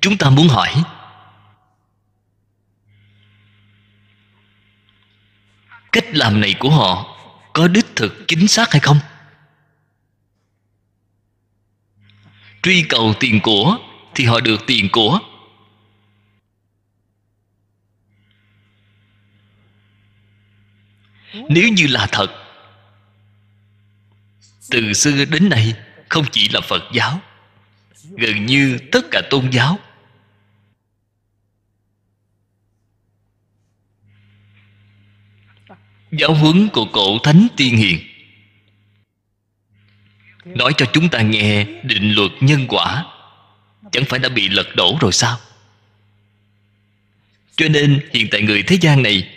Chúng ta muốn hỏi, cách làm này của họ có đích thực chính xác hay không? Truy cầu tiền của thì họ được tiền của. Nếu như là thật, từ xưa đến nay không chỉ là phật giáo, gần như tất cả tôn giáo. Giáo huấn của cổ thánh tiên hiền nói cho chúng ta nghe định luật nhân quả. Chẳng phải đã bị lật đổ rồi sao? Cho nên hiện tại người thế gian này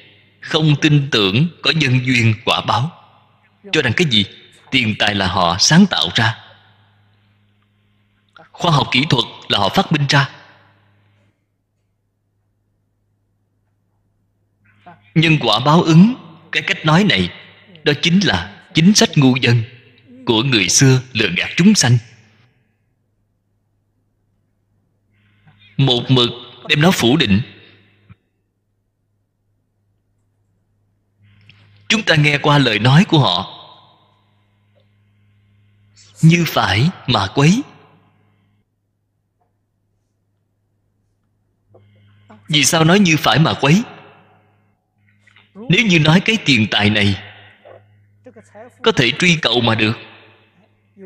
không tin tưởng có nhân duyên quả báo. Cho rằng cái gì? Tiền tài là họ sáng tạo ra. Khoa học kỹ thuật là họ phát minh ra. Nhân quả báo ứng, cái cách nói này, đó chính là chính sách ngu dân của người xưa lừa gạt chúng sanh. Một mực đem nó phủ định. Chúng ta nghe qua lời nói của họ. Như phải mà quấy. Vì sao nói như phải mà quấy? Nếu như nói cái tiền tài này, có thể truy cầu mà được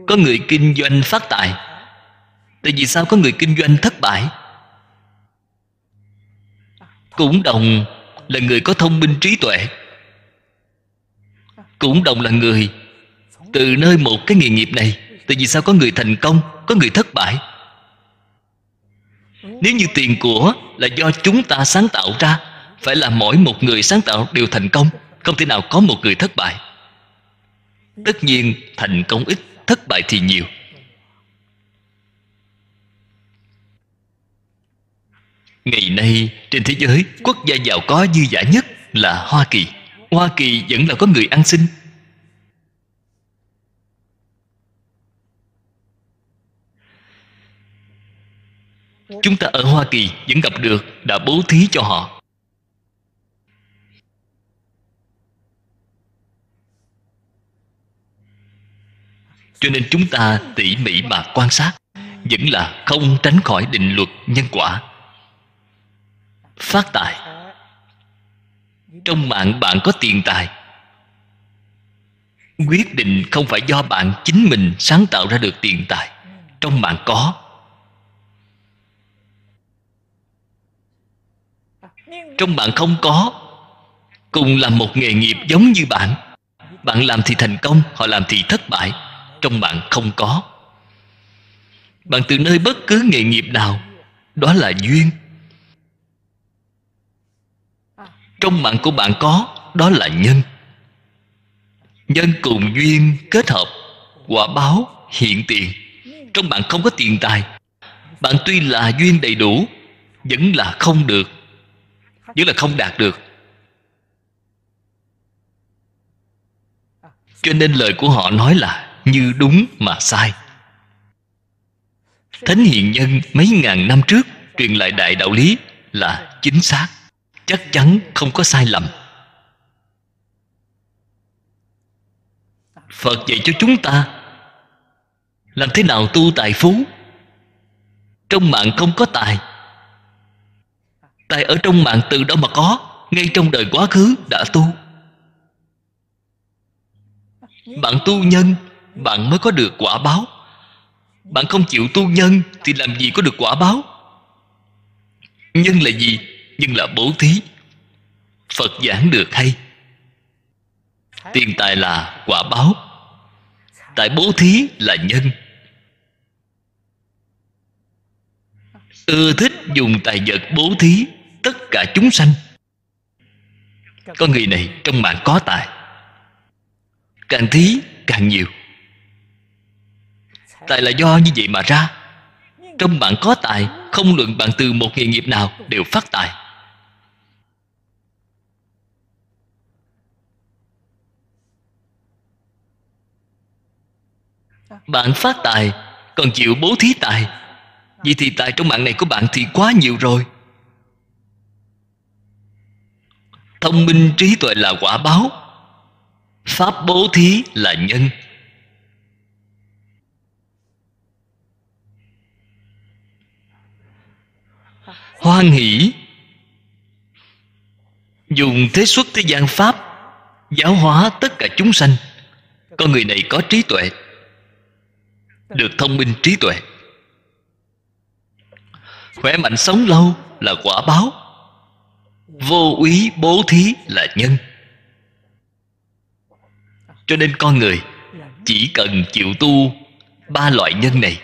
có người kinh doanh phát tài. Tại vì sao có người kinh doanh thất bại? Cũng đồng là người có thông minh trí tuệ. Cũng đồng là người từ nơi một cái nghề nghiệp này. Tại vì sao có người thành công, có người thất bại? Nếu như tiền của là do chúng ta sáng tạo ra, phải là mỗi một người sáng tạo đều thành công, không thể nào có một người thất bại. Tất nhiên thành công ít thất bại thì nhiều. Ngày nay, trên thế giới, quốc gia giàu có dư giả nhất là hoa kỳ. Hoa kỳ vẫn là có người ăn xin. Chúng ta ở hoa kỳ vẫn gặp được đã bố thí cho họ. Cho nên chúng ta tỉ mỉ mà quan sát, vẫn là không tránh khỏi định luật nhân quả. Phát tài. Trong mạng bạn có tiền tài. Quyết định không phải do bạn chính mình sáng tạo ra được tiền tài. Trong mạng có. Trong bạn không có, cùng làm một nghề nghiệp giống như bạn. Bạn làm thì thành công, họ làm thì thất bại trong bạn không có. Bạn từ nơi bất cứ nghề nghiệp nào, đó là duyên. Trong mạng của bạn có, đó là nhân. Nhân cùng duyên kết hợp, quả báo, hiện tiền. Trong bạn không có tiền tài, bạn tuy là duyên đầy đủ, vẫn là không được, vẫn là không đạt được. Cho nên lời của họ nói là như đúng mà sai. Thánh hiền nhân mấy ngàn năm trước truyền lại đại đạo lý là chính xác, chắc chắn không có sai lầm. Phật dạy cho chúng ta làm thế nào tu tài phú. Trong mạng không có tài. Tài ở trong mạng từ đâu mà có, ngay trong đời quá khứ đã tu. Bạn tu nhân bạn mới có được quả báo. Bạn không chịu tu nhân thì làm gì có được quả báo? Nhân là gì? Nhân là bố thí. Phật giảng được hay? Tiền tài là quả báo. Tại bố thí là nhân. Ưa thích dùng tài vật bố thí tất cả chúng sanh. Con người này trong mạng có tài. Càng thí, càng nhiều tài là do như vậy mà ra. Trong bạn có tài, không luận bạn từ một nghề nghiệp nào đều phát tài. Bạn phát tài, còn chịu bố thí tài. Vậy thì tài trong mạng này của bạn thì quá nhiều rồi. Thông minh trí tuệ là quả báo. Pháp bố thí là nhân. Hoan hỷ. Dùng thế xuất thế gian pháp, giáo hóa tất cả chúng sanh. Con người này có trí tuệ, được thông minh trí tuệ. Khỏe mạnh sống lâu là quả báo, vô úy bố thí là nhân. Cho nên con người chỉ cần chịu tu ba loại nhân này,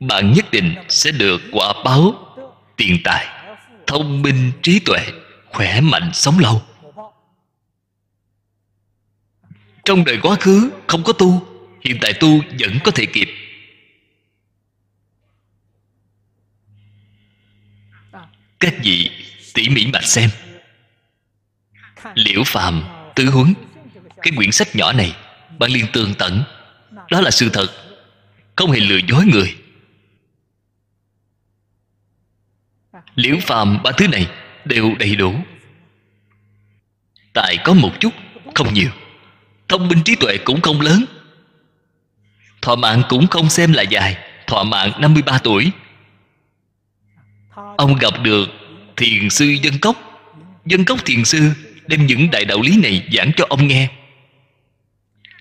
bạn nhất định sẽ được quả báo tiền tài, thông minh, trí tuệ, khỏe mạnh, sống lâu. Trong đời quá khứ không có tu, hiện tại tu vẫn có thể kịp. Các vị tỉ mỉ mà xem. Liễu phàm tứ huấn. Cái quyển sách nhỏ này bạn liên tường tận. Đó là sự thật, không hề lừa dối người. Liễu phàm ba thứ này đều đầy đủ. Tài có một chút không nhiều, thông minh trí tuệ cũng không lớn. Thọ mạng cũng không xem là dài, thọ mạng 53 tuổi. Ông gặp được thiền sư dân cốc. Dân cốc thiền sư đem những đại đạo lý này giảng cho ông nghe.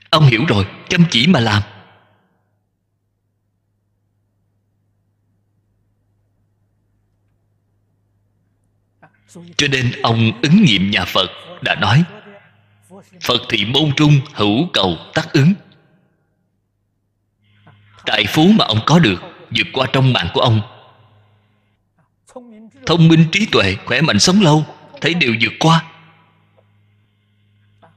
Ông hiểu rồi, chăm chỉ mà làm. Cho nên ông ứng nghiệm nhà phật, đã nói, phật thị môn trung, hữu cầu tác ứng. Tài phú mà ông có được, vượt qua trong mạng của ông. Thông minh trí tuệ, khỏe mạnh sống lâu, thấy đều vượt qua.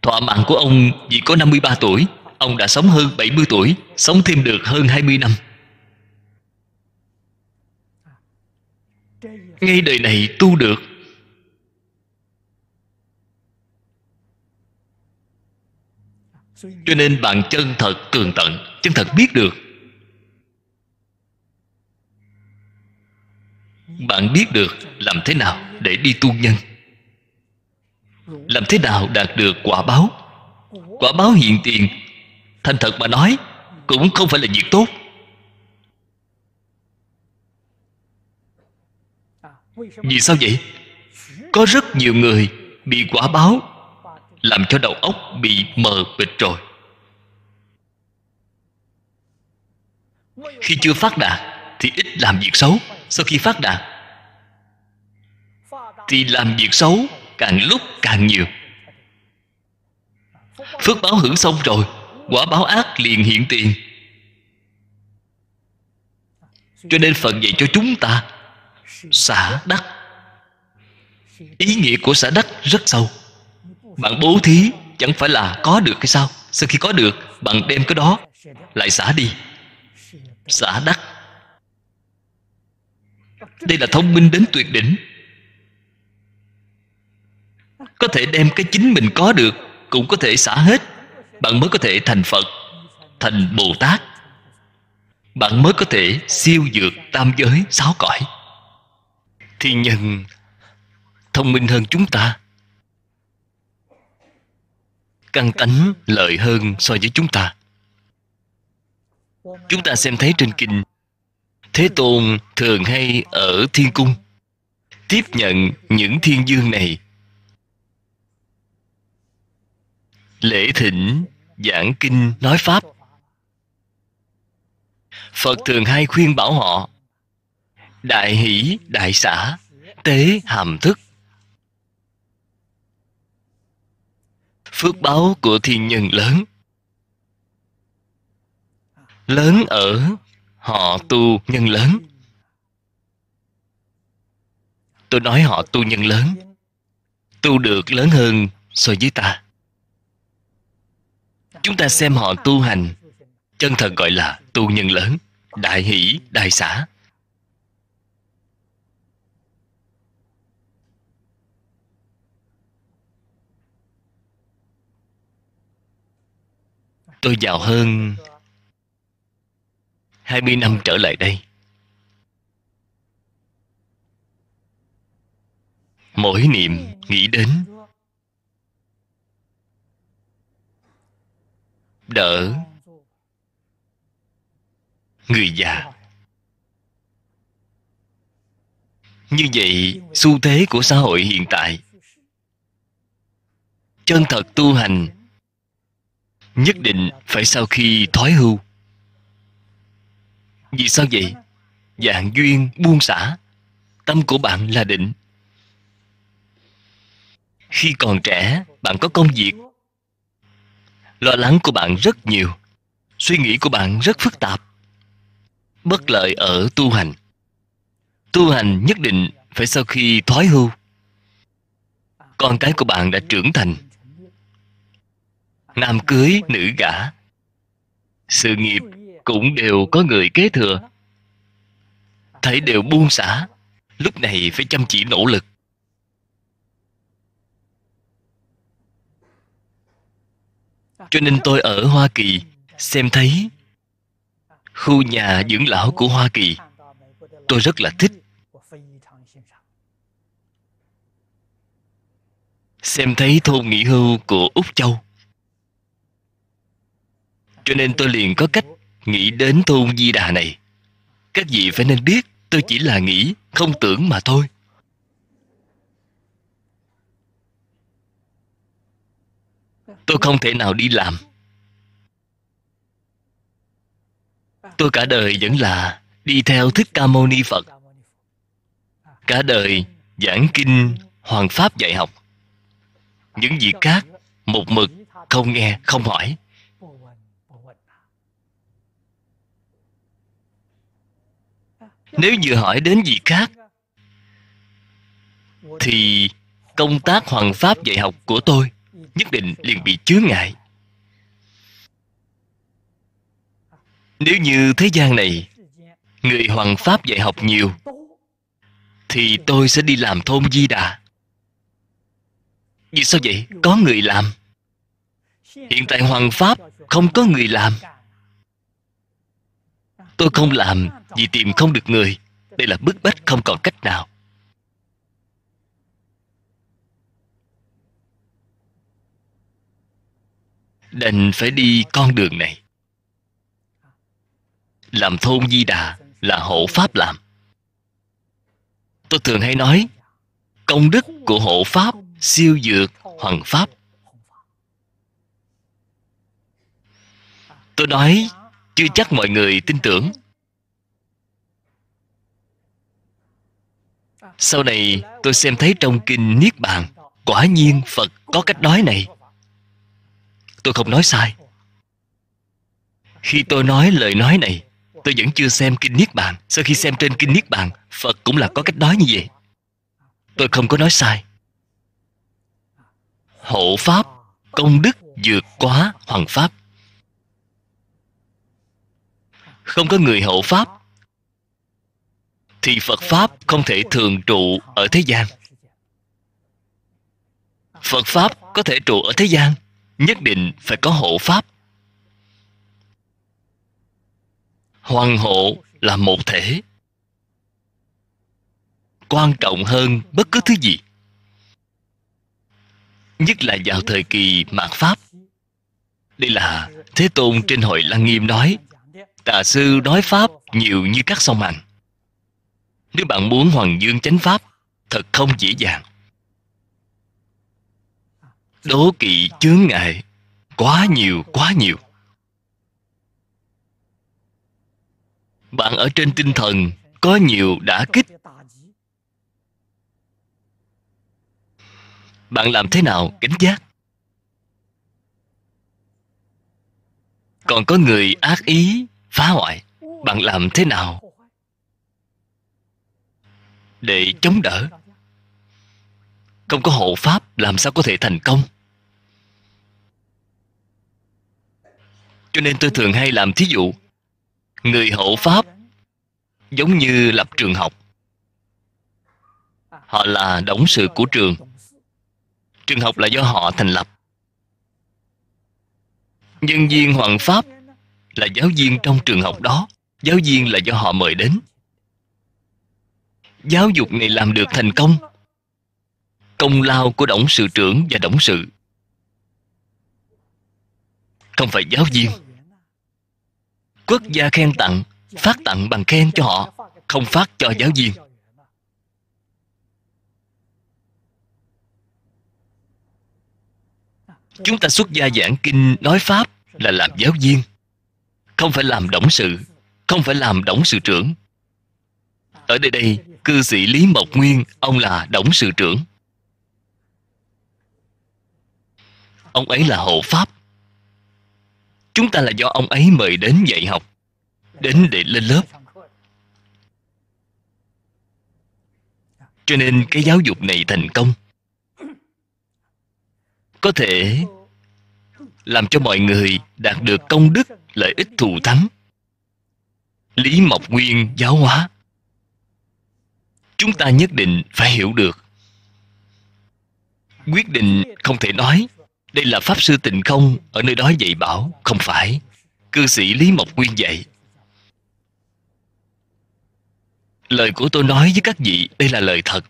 Thọ mạng của ông chỉ có 53 tuổi, ông đã sống hơn 70 tuổi, sống thêm được hơn 20 năm. Ngay đời này tu được cho nên bạn chân thật tường tận, chân thật biết được. Bạn biết được làm thế nào để đi tu nhân. Làm thế nào đạt được quả báo. Quả báo hiện tiền. Thành thật mà nói, cũng không phải là việc tốt. Vì sao vậy? Có rất nhiều người bị quả báo làm cho đầu óc bị mờ mịt rồi. Khi chưa phát đạt, thì ít làm việc xấu. Sau khi phát đạt, thì làm việc xấu càng lúc càng nhiều. Phước báo hưởng xong rồi, quả báo ác liền hiện tiền. Cho nên phần dạy cho chúng ta, xả đắc. Ý nghĩa của xả đắc rất sâu bạn bố thí chẳng phải là có được cái sao? Sau khi có được, bạn đem cái đó lại xả đi. Xả đắc đây là thông minh đến tuyệt đỉnh. Có thể đem cái chính mình có được cũng có thể xả hết. Bạn mới có thể thành phật, thành bồ tát bạn mới có thể siêu dược tam giới, sáu cõi. Thiên nhân thông minh hơn chúng ta căn tánh lợi hơn so với chúng ta. Chúng ta xem thấy trên kinh, thế tôn thường hay ở thiên cung, tiếp nhận những thiên dương này. Lễ thỉnh, giảng kinh, nói pháp. Phật thường hay khuyên bảo họ, đại hỷ, đại xã, tế hàm thức. Phước báo của thiên nhân lớn. Lớn ở họ tu nhân lớn. Tôi nói họ tu nhân lớn. Tu được lớn hơn so với ta. Chúng ta xem họ tu hành. Chân thật gọi là tu nhân lớn. Đại hỷ, đại xã. Tôi giàu hơn. 20 năm trở lại đây. Mỗi niệm nghĩ đến. Đỡ người già. Như vậy, xu thế của xã hội hiện tại, chân thật tu hành nhất định phải sau khi thoái hưu. Vì sao vậy? Dạng duyên buông xả. Tâm của bạn là định. Khi còn trẻ, bạn có công việc. Lo lắng của bạn rất nhiều. Suy nghĩ của bạn rất phức tạp. Bất lợi ở tu hành. Tu hành nhất định phải sau khi thoái hưu. Con cái của bạn đã trưởng thành nam cưới nữ gả. Sự nghiệp cũng đều có người kế thừa. Thấy đều buông xả, lúc này phải chăm chỉ nỗ lực. Cho nên tôi ở hoa kỳ, xem thấy khu nhà dưỡng lão của hoa kỳ, tôi rất là thích. Xem thấy thôn nghỉ hưu của úc châu cho nên tôi liền có cách nghĩ đến thôn di đà này. Các vị phải nên biết, tôi chỉ là nghĩ, không tưởng mà thôi. Tôi không thể nào đi làm. Tôi cả đời vẫn là đi theo thích ca mâu ni phật. Cả đời giảng kinh hoàng pháp dạy học. Những việc khác, một mực không nghe, không hỏi. Nếu như hỏi đến gì khác, thì công tác hoàng pháp dạy học của tôi nhất định liền bị chướng ngại. Nếu như thế gian này người hoàng pháp dạy học nhiều, thì tôi sẽ đi làm thôn di đà. Vì sao vậy? Có người làm. Hiện tại hoàng pháp không có người làm. Tôi không làm vì tìm không được người, đây là bức bách không còn cách nào. Đành phải đi con đường này. Làm thôn di đà là hộ pháp làm. Tôi thường hay nói, công đức của hộ pháp siêu dược hoàng pháp. Tôi nói, chưa chắc mọi người tin tưởng. Sau này tôi xem thấy trong kinh niết bàn, quả nhiên phật có cách nói này. Tôi không nói sai. Khi tôi nói lời nói này, tôi vẫn chưa xem kinh niết bàn. Sau khi xem trên kinh niết bàn, phật cũng là có cách nói như vậy. Tôi không có nói sai. Hộ pháp, công đức vượt quá hoàng pháp. Không có người hộ pháp thì phật pháp không thể thường trụ ở thế gian. Phật pháp có thể trụ ở thế gian, nhất định phải có hộ pháp. Hoàng hộ là một thể. Quan trọng hơn bất cứ thứ gì. Nhất là vào thời kỳ mạt pháp. Đây là thế tôn trên hội lăng nghiêm nói, tà sư nói pháp nhiều như các sông mạnh nếu bạn muốn hoàng dương chánh pháp, thật không dễ dàng. Đố kỵ chướng ngại quá nhiều quá nhiều. Bạn ở trên tinh thần, có nhiều đả kích. Bạn làm thế nào cảnh giác? Còn có người ác ý phá hoại, bạn làm thế nào để chống đỡ. Không có hộ pháp, làm sao có thể thành công? Cho nên tôi thường hay làm thí dụ, người hộ pháp giống như lập trường học. Họ là đóng sự của trường. Trường học là do họ thành lập. Nhân viên hoàng pháp là giáo viên trong trường học đó, giáo viên là do họ mời đến giáo dục này làm được thành công. Công lao của đồng sự trưởng và đồng sự. Không phải giáo viên. Quốc gia khen tặng, phát tặng bằng khen cho họ, không phát cho giáo viên. Chúng ta xuất gia giảng kinh nói pháp là làm giáo viên. Không phải làm đồng sự, không phải làm đồng sự trưởng. Ở đây đây cư sĩ lý mộc nguyên, ông là tổng sự trưởng. Ông ấy là hộ pháp. Chúng ta là do ông ấy mời đến dạy học, đến để lên lớp. Cho nên cái giáo dục này thành công. Có thể làm cho mọi người đạt được công đức, lợi ích thù thắng. Lý mộc nguyên giáo hóa chúng ta nhất định phải hiểu được. Quyết định không thể nói, đây là pháp sư tịnh không ở nơi đó dạy bảo, không phải. Cư sĩ lý mộc nguyên dạy. Lời của tôi nói với các vị, đây là lời thật.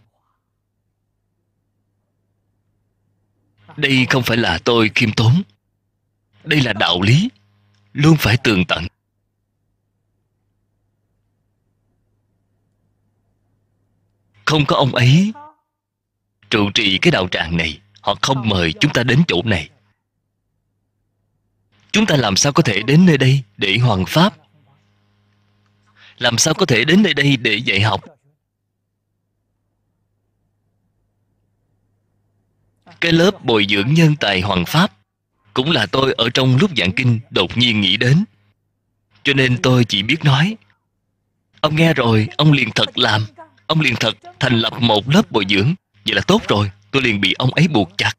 Đây không phải là tôi khiêm tốn. Đây là đạo lý, luôn phải tường tận. Không có ông ấy. Trụ trì cái đạo tràng này, họ không mời chúng ta đến chỗ này. Chúng ta làm sao có thể đến nơi đây để hoàn pháp? Làm sao có thể đến nơi đây để dạy học? Cái lớp bồi dưỡng nhân tài hoàng pháp cũng là tôi ở trong lúc giảng kinh đột nhiên nghĩ đến. Cho nên tôi chỉ biết nói, ông nghe rồi, ông liền thật làm ông liền thật thành lập một lớp bồi dưỡng. Vậy là tốt rồi, tôi liền bị ông ấy buộc chặt.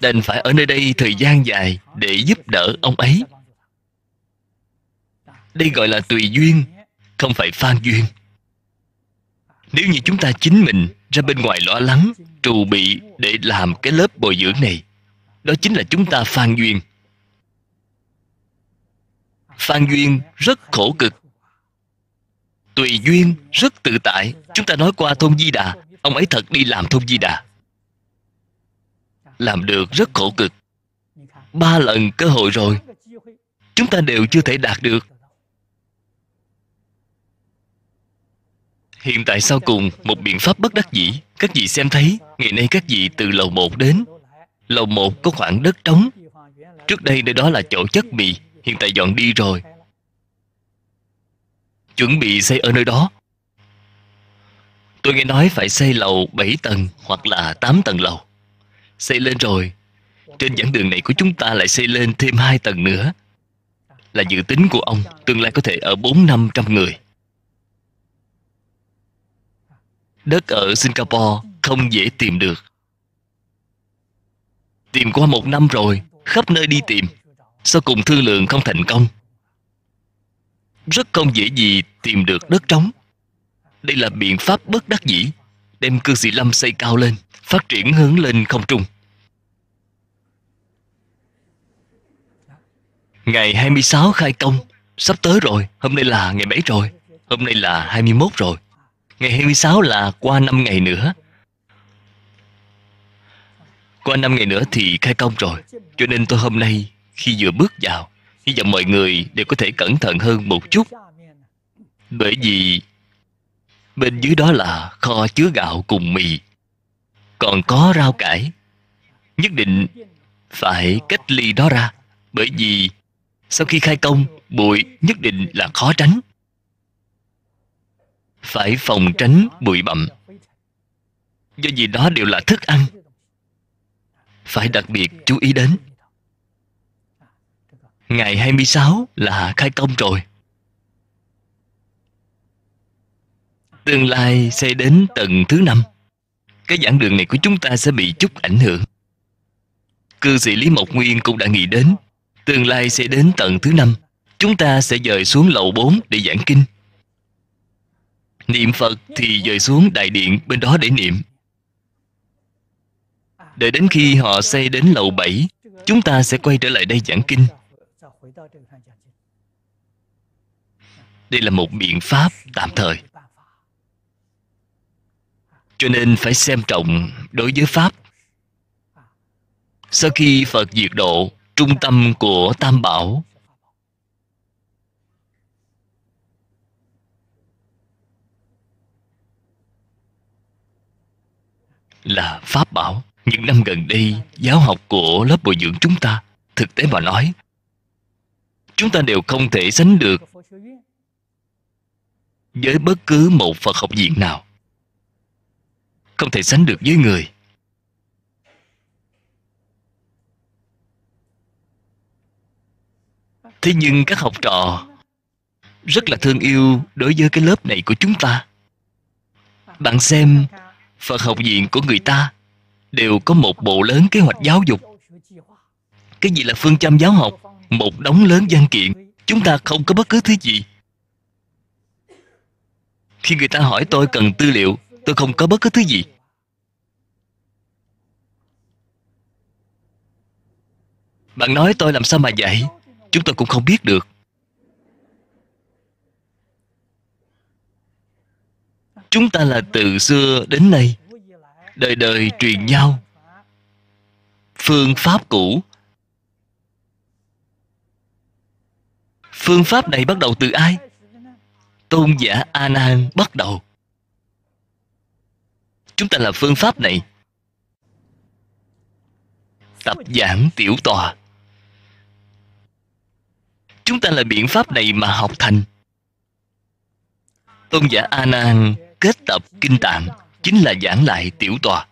Đành phải ở nơi đây thời gian dài để giúp đỡ ông ấy. Đây gọi là tùy duyên, không phải phan duyên. Nếu như chúng ta chính mình ra bên ngoài lo lắng, trù bị để làm cái lớp bồi dưỡng này, đó chính là chúng ta phan duyên. Phan duyên rất khổ cực tùy duyên, rất tự tại. Chúng ta nói qua thôn di đà. Ông ấy thật đi làm thôn di đà. Làm được rất khổ cực. Ba lần cơ hội rồi. Chúng ta đều chưa thể đạt được. Hiện tại sau cùng, một biện pháp bất đắc dĩ. Các vị xem thấy, ngày nay các vị từ lầu một đến. Lầu một có khoảng đất trống. Trước đây nơi đó là chỗ chất mì. Hiện tại dọn đi rồi chuẩn bị xây ở nơi đó. Tôi nghe nói phải xây lầu 7 tầng hoặc là 8 tầng lầu. Xây lên rồi. Trên giảng đường này của chúng ta lại xây lên thêm hai tầng nữa. Là dự tính của ông, tương lai có thể ở bốn năm trăm người. Đất ở singapore không dễ tìm được. Tìm qua một năm rồi, khắp nơi đi tìm. Sau cùng thương lượng không thành công rất không dễ gì tìm được đất trống. Đây là biện pháp bất đắc dĩ, đem cư sĩ lâm xây cao lên, phát triển hướng lên không trung. Ngày 26 khai công, Sắp tới rồi, Hôm nay là ngày mấy rồi, Hôm nay là 21 rồi. Ngày 26 là qua 5 ngày nữa. Qua 5 ngày nữa thì khai công rồi, Cho nên tôi hôm nay Khi vừa bước vào Hy vọng mọi người đều có thể cẩn thận hơn một chút. Bởi vì Bên dưới đó là kho chứa gạo cùng mì. Còn có rau cải. Nhất định phải cách ly đó ra. Bởi vì sau khi khai công, bụi nhất định là khó tránh. Phải phòng tránh bụi bặm. Do vì đó đều là thức ăn. Phải đặc biệt chú ý đến ngày 26 là khai công rồi. Tương lai sẽ đến tầng thứ năm. Cái giảng đường này của chúng ta sẽ bị chút ảnh hưởng. Cư sĩ lý mộc nguyên cũng đã nghĩ đến, tương lai sẽ đến tầng thứ năm. Chúng ta sẽ dời xuống lầu 4 để giảng kinh. Niệm phật thì dời xuống đại điện bên đó để niệm. Đợi đến khi họ xây đến lầu 7 chúng ta sẽ quay trở lại đây giảng kinh đây là một biện pháp tạm thời. Cho nên phải xem trọng đối với pháp. Sau khi phật diệt độ trung tâm của tam bảo, là pháp bảo, những năm gần đây, giáo học của lớp bồi dưỡng chúng ta, thực tế mà nói chúng ta đều không thể sánh được với bất cứ một phật học viện nào. Không thể sánh được với người. Thế nhưng các học trò rất là thương yêu đối với cái lớp này của chúng ta. Bạn xem, phật học viện của người ta đều có một bộ lớn kế hoạch giáo dục. Cái gì là phương châm giáo học? Một đống lớn văn kiện. Chúng ta không có bất cứ thứ gì. Khi người ta hỏi tôi cần tư liệu, tôi không có bất cứ thứ gì. Bạn nói tôi làm sao mà dạy chúng tôi cũng không biết được. Chúng ta là từ xưa đến nay, đời đời truyền nhau. Phương pháp cũ phương pháp này bắt đầu từ ai? Tôn giả a nan bắt đầu. Chúng ta là phương pháp này. Tập giảng tiểu tòa. Chúng ta là biện pháp này mà học thành. Tôn giả a nan kết tập kinh tạng chính là giảng lại tiểu tòa.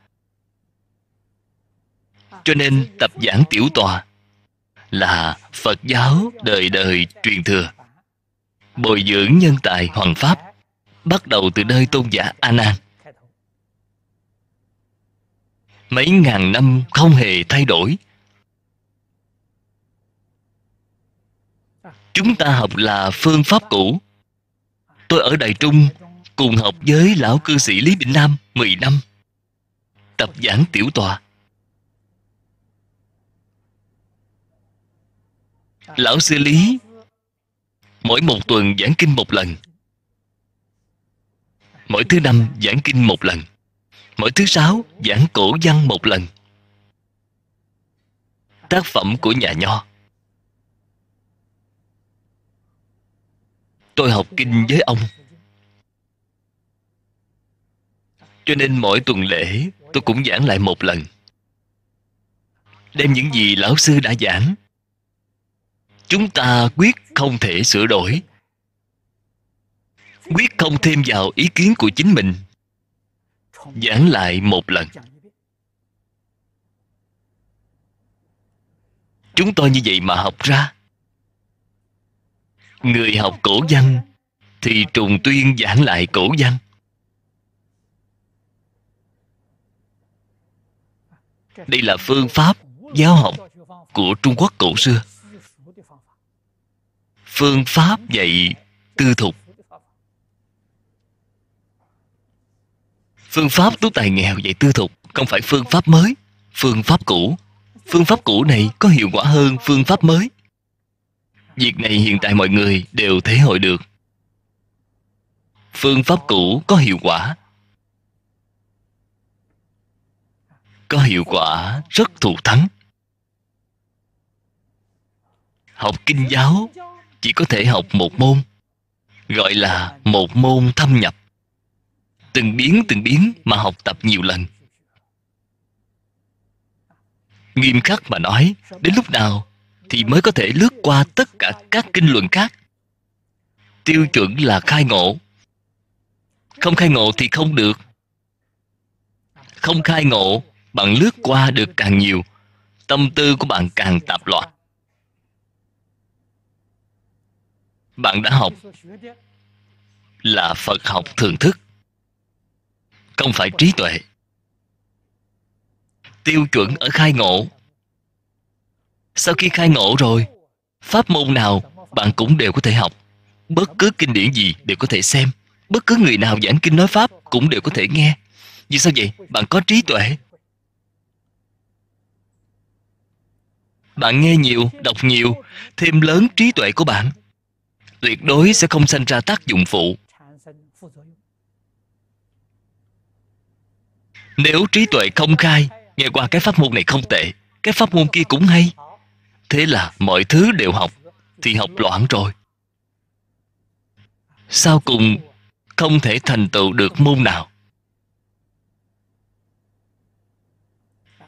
Cho nên tập giảng tiểu tòa là phật giáo đời đời truyền thừa. Bồi dưỡng nhân tài hoàng pháp, bắt đầu từ nơi tôn giả a nan mấy ngàn năm không hề thay đổi. Chúng ta học là phương pháp cũ. Tôi ở đài trung, cùng học với lão cư sĩ lý bình nam 10 năm. Tập giảng tiểu tòa. Lão sư lý, mỗi một tuần giảng kinh một lần. Mỗi thứ năm giảng kinh một lần. Mỗi thứ sáu giảng cổ văn một lần. Tác phẩm của nhà nho. Tôi học kinh với ông. Cho nên mỗi tuần lễ tôi cũng giảng lại một lần. Đem những gì lão sư đã giảng chúng ta quyết không thể sửa đổi. Quyết không thêm vào ý kiến của chính mình. Giảng lại một lần. Chúng tôi như vậy mà học ra. Người học cổ văn thì trùng tuyên giảng lại cổ văn. Đây là phương pháp giáo học của trung quốc cổ xưa phương pháp dạy tư thục. Phương pháp tú tài nghèo dạy tư thục không phải phương pháp mới, phương pháp cũ. Phương pháp cũ này có hiệu quả hơn phương pháp mới. Việc này hiện tại mọi người đều thể hội được. Phương pháp cũ có hiệu quả. Có hiệu quả rất thù thắng. Học kinh giáo chỉ có thể học một môn, gọi là một môn thâm nhập. Từng biến từng biến mà học tập nhiều lần. Nghiêm khắc mà nói, đến lúc nào thì mới có thể lướt qua tất cả các kinh luận khác. Tiêu chuẩn là khai ngộ. Không khai ngộ thì không được. Không khai ngộ bạn lướt qua được càng nhiều, tâm tư của bạn càng tạp loạn. Bạn đã học là phật học thường thức, không phải trí tuệ. Tiêu chuẩn ở khai ngộ. Sau khi khai ngộ rồi, pháp môn nào bạn cũng đều có thể học. Bất cứ kinh điển gì đều có thể xem. Bất cứ người nào giảng kinh nói pháp cũng đều có thể nghe. Vì sao vậy, bạn có trí tuệ. Bạn nghe nhiều, đọc nhiều, thêm lớn trí tuệ của bạn tuyệt đối sẽ không sanh ra tác dụng phụ. Nếu trí tuệ không khai, nghe qua cái pháp môn này không tệ, cái pháp môn kia cũng hay. Thế là mọi thứ đều học, thì học loạn rồi. Sau cùng, không thể thành tựu được môn nào.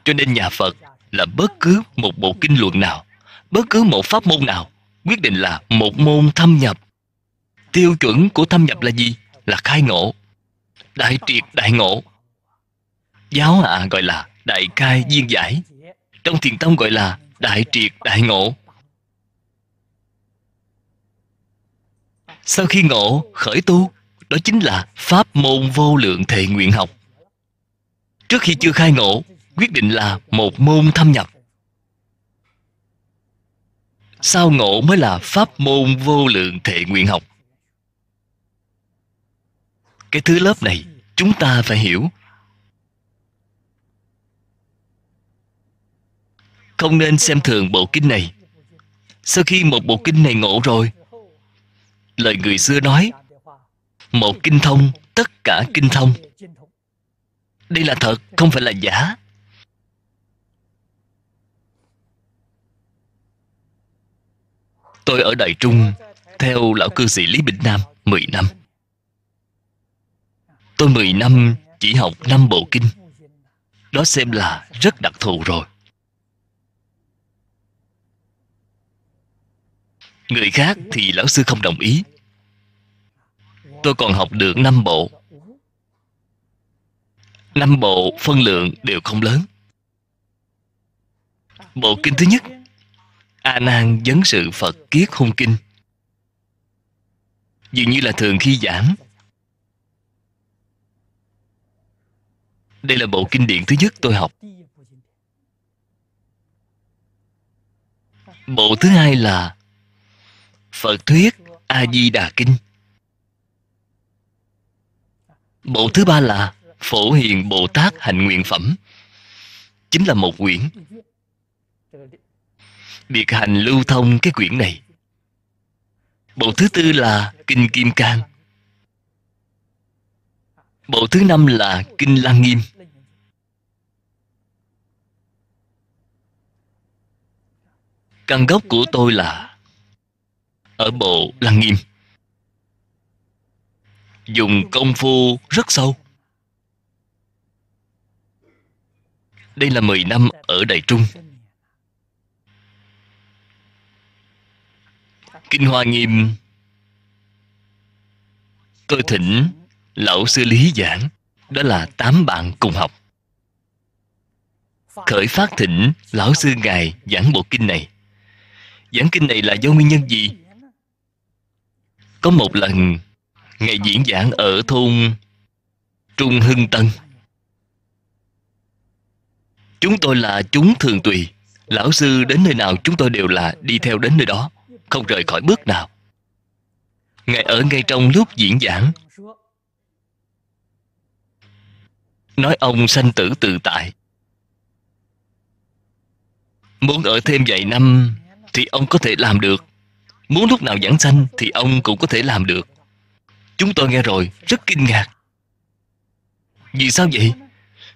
Cho nên nhà phật là bất cứ một bộ kinh luận nào, bất cứ một pháp môn nào quyết định là một môn thâm nhập. Tiêu chuẩn của thâm nhập là gì? Là khai ngộ. Đại triệt, đại ngộ. Giáo hạ gọi là đại khai viên giải. Trong thiền tông gọi là đại triệt, đại ngộ. Sau khi ngộ, khởi tu, đó chính là pháp môn vô lượng thệ nguyện học. Trước khi chưa khai ngộ, quyết định là một môn thâm nhập sao ngộ mới là pháp môn vô lượng thệ nguyện học? Cái thứ lớp này chúng ta phải hiểu. Không nên xem thường bộ kinh này. Sau khi một bộ kinh này ngộ rồi, lời người xưa nói, một kinh thông, tất cả kinh thông. Đây là thật, không phải là giả. Tôi ở đại trung, theo lão cư sĩ lý bình nam 10 năm. Tôi 10 năm chỉ học năm bộ kinh. Đó xem là rất đặc thù rồi. Người khác thì lão sư không đồng ý. Tôi còn học được năm bộ. Năm bộ phân lượng đều không lớn. Bộ kinh thứ nhất a nan vấn sự phật kiết hung kinh. Dường như là thường khi giảng. Đây là bộ kinh điển thứ nhất tôi học. Bộ thứ hai là phật thuyết a di đà kinh. Bộ thứ ba là phổ hiền bồ tát hạnh nguyện phẩm. Chính là một quyển biệt hành lưu thông cái quyển này. Bộ thứ tư là kinh kim cang. Bộ thứ năm là kinh lăng nghiêm. Căn gốc của tôi là ở bộ lăng nghiêm. Dùng công phu rất sâu. Đây là 10 năm ở Đại Trung. Kinh Hoa Nghiêm. Tôi thỉnh Lão Sư Lý giảng Đó là tám bạn cùng học. Khởi phát thỉnh Lão Sư Ngài giảng bộ kinh này. Giảng kinh này là do nguyên nhân gì? Có một lần, Ngài diễn giảng ở thôn Trung Hưng Tân. Chúng tôi là chúng thường tùy. Lão sư đến nơi nào chúng tôi đều là đi theo đến nơi đó. Không rời khỏi bước nào. Ngài ở ngay trong lúc diễn giảng. Nói ông sanh tử tự tại. Muốn ở thêm vài năm Thì ông có thể làm được. Muốn lúc nào giảng sanh Thì ông cũng có thể làm được. Chúng tôi nghe rồi, rất kinh ngạc. Vì sao vậy?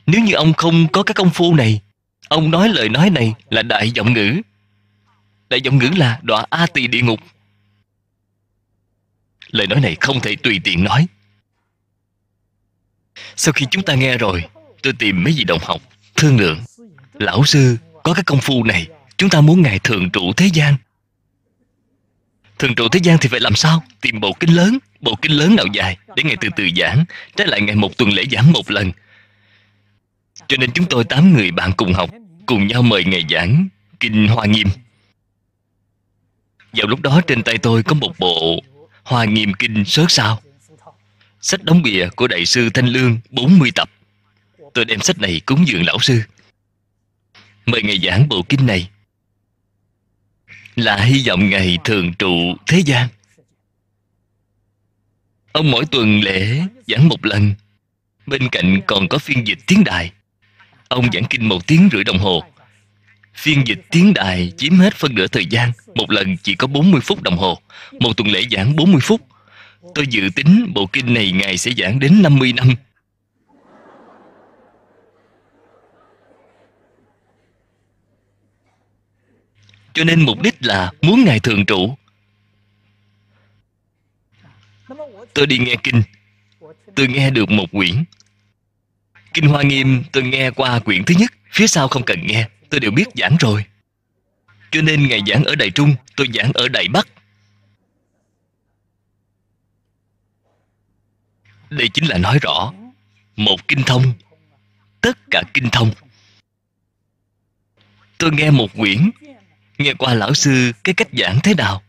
Nếu như ông không có cái công phu này, Ông nói lời nói này là đại giọng ngữ. Đại giọng ngữ là đọa A tỳ địa ngục. Lời nói này không thể tùy tiện nói. Sau khi chúng ta nghe rồi, Tôi tìm mấy vị đồng học, Thương lượng. Lão sư, có cái công phu này, chúng ta muốn ngài thường trụ thế gian. Thường trụ thế gian thì phải làm sao? Tìm bộ kinh lớn bộ kinh lớn nào dài, để ngài từ từ giảng, trái lại ngày một tuần lễ giảng một lần. Cho nên chúng tôi tám người bạn cùng học, cùng nhau mời ngài giảng kinh hoa nghiêm vào lúc đó trên tay tôi có một bộ hoa nghiêm kinh sớt sao. Sách đóng bìa của đại sư thanh lương 40 tập. Tôi đem sách này cúng dường lão sư. Mời ngài giảng bộ kinh này. Là hy vọng ngài thường trụ thế gian. Ông mỗi tuần lễ giảng một lần. Bên cạnh còn có phiên dịch tiếng đài. Ông giảng kinh một tiếng rưỡi đồng hồ phiên dịch tiếng đài chiếm hết phân nửa thời gian, một lần chỉ có 40 phút đồng hồ, một tuần lễ giảng 40 phút. Tôi dự tính bộ kinh này ngài sẽ giảng đến 50 năm. Cho nên mục đích là muốn ngài thường trụ. Tôi đi nghe kinh. Tôi nghe được một quyển. Kinh hoa nghiêm tôi nghe qua quyển thứ nhất, phía sau không cần nghe tôi đều biết giảng rồi. Cho nên ngày giảng ở đài trung, tôi giảng ở đài bắc. Đây chính là nói rõ, một kinh thông, tất cả kinh thông. Tôi nghe một quyển, nghe qua lão sư cái cách giảng thế nào,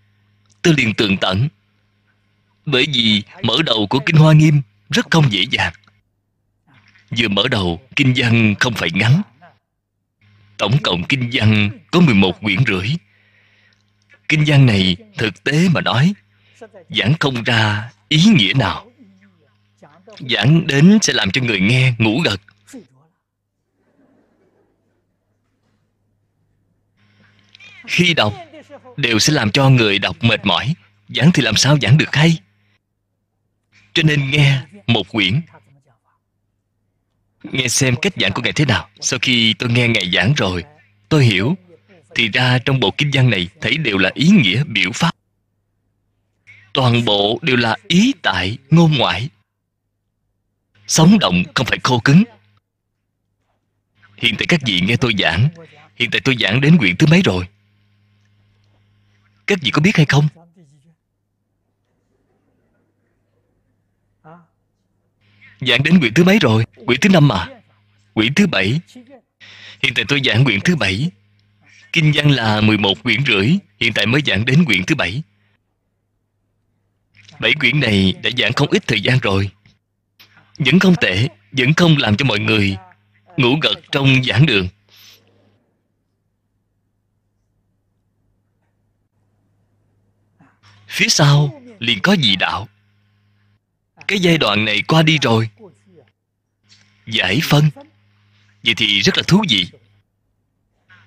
tôi liền tường tận. Bởi vì mở đầu của kinh hoa nghiêm rất không dễ dàng. Vừa mở đầu, kinh văn không phải ngắn tổng cộng kinh văn có 11 quyển rưỡi. Kinh văn này thực tế mà nói, giảng không ra ý nghĩa nào. Giảng đến sẽ làm cho người nghe ngủ gật. Khi đọc, đều sẽ làm cho người đọc mệt mỏi. Giảng thì làm sao giảng được hay? Cho nên nghe một quyển nghe xem cách giảng của ngài thế nào. Sau khi tôi nghe ngài giảng rồi, tôi hiểu. Thì ra trong bộ kinh văn này thấy đều là ý nghĩa biểu pháp. Toàn bộ đều là ý tại ngôn ngoại. Sống động không phải khô cứng. Hiện tại các vị nghe tôi giảng. Hiện tại tôi giảng đến quyển thứ mấy rồi? Các vị có biết hay không? Giảng đến quyển thứ mấy rồi? Quyển thứ năm mà quyển thứ bảy. Hiện tại tôi giảng quyển thứ bảy. Kinh văn là 11 quyển rưỡi. Hiện tại mới giảng đến quyển thứ bảy. Bảy quyển này đã giảng không ít thời gian rồi. Vẫn không tệ, vẫn không làm cho mọi người ngủ gật trong giảng đường. Phía sau liền có dị đạo cái giai đoạn này qua đi rồi. Giải phân. Vậy thì rất là thú vị.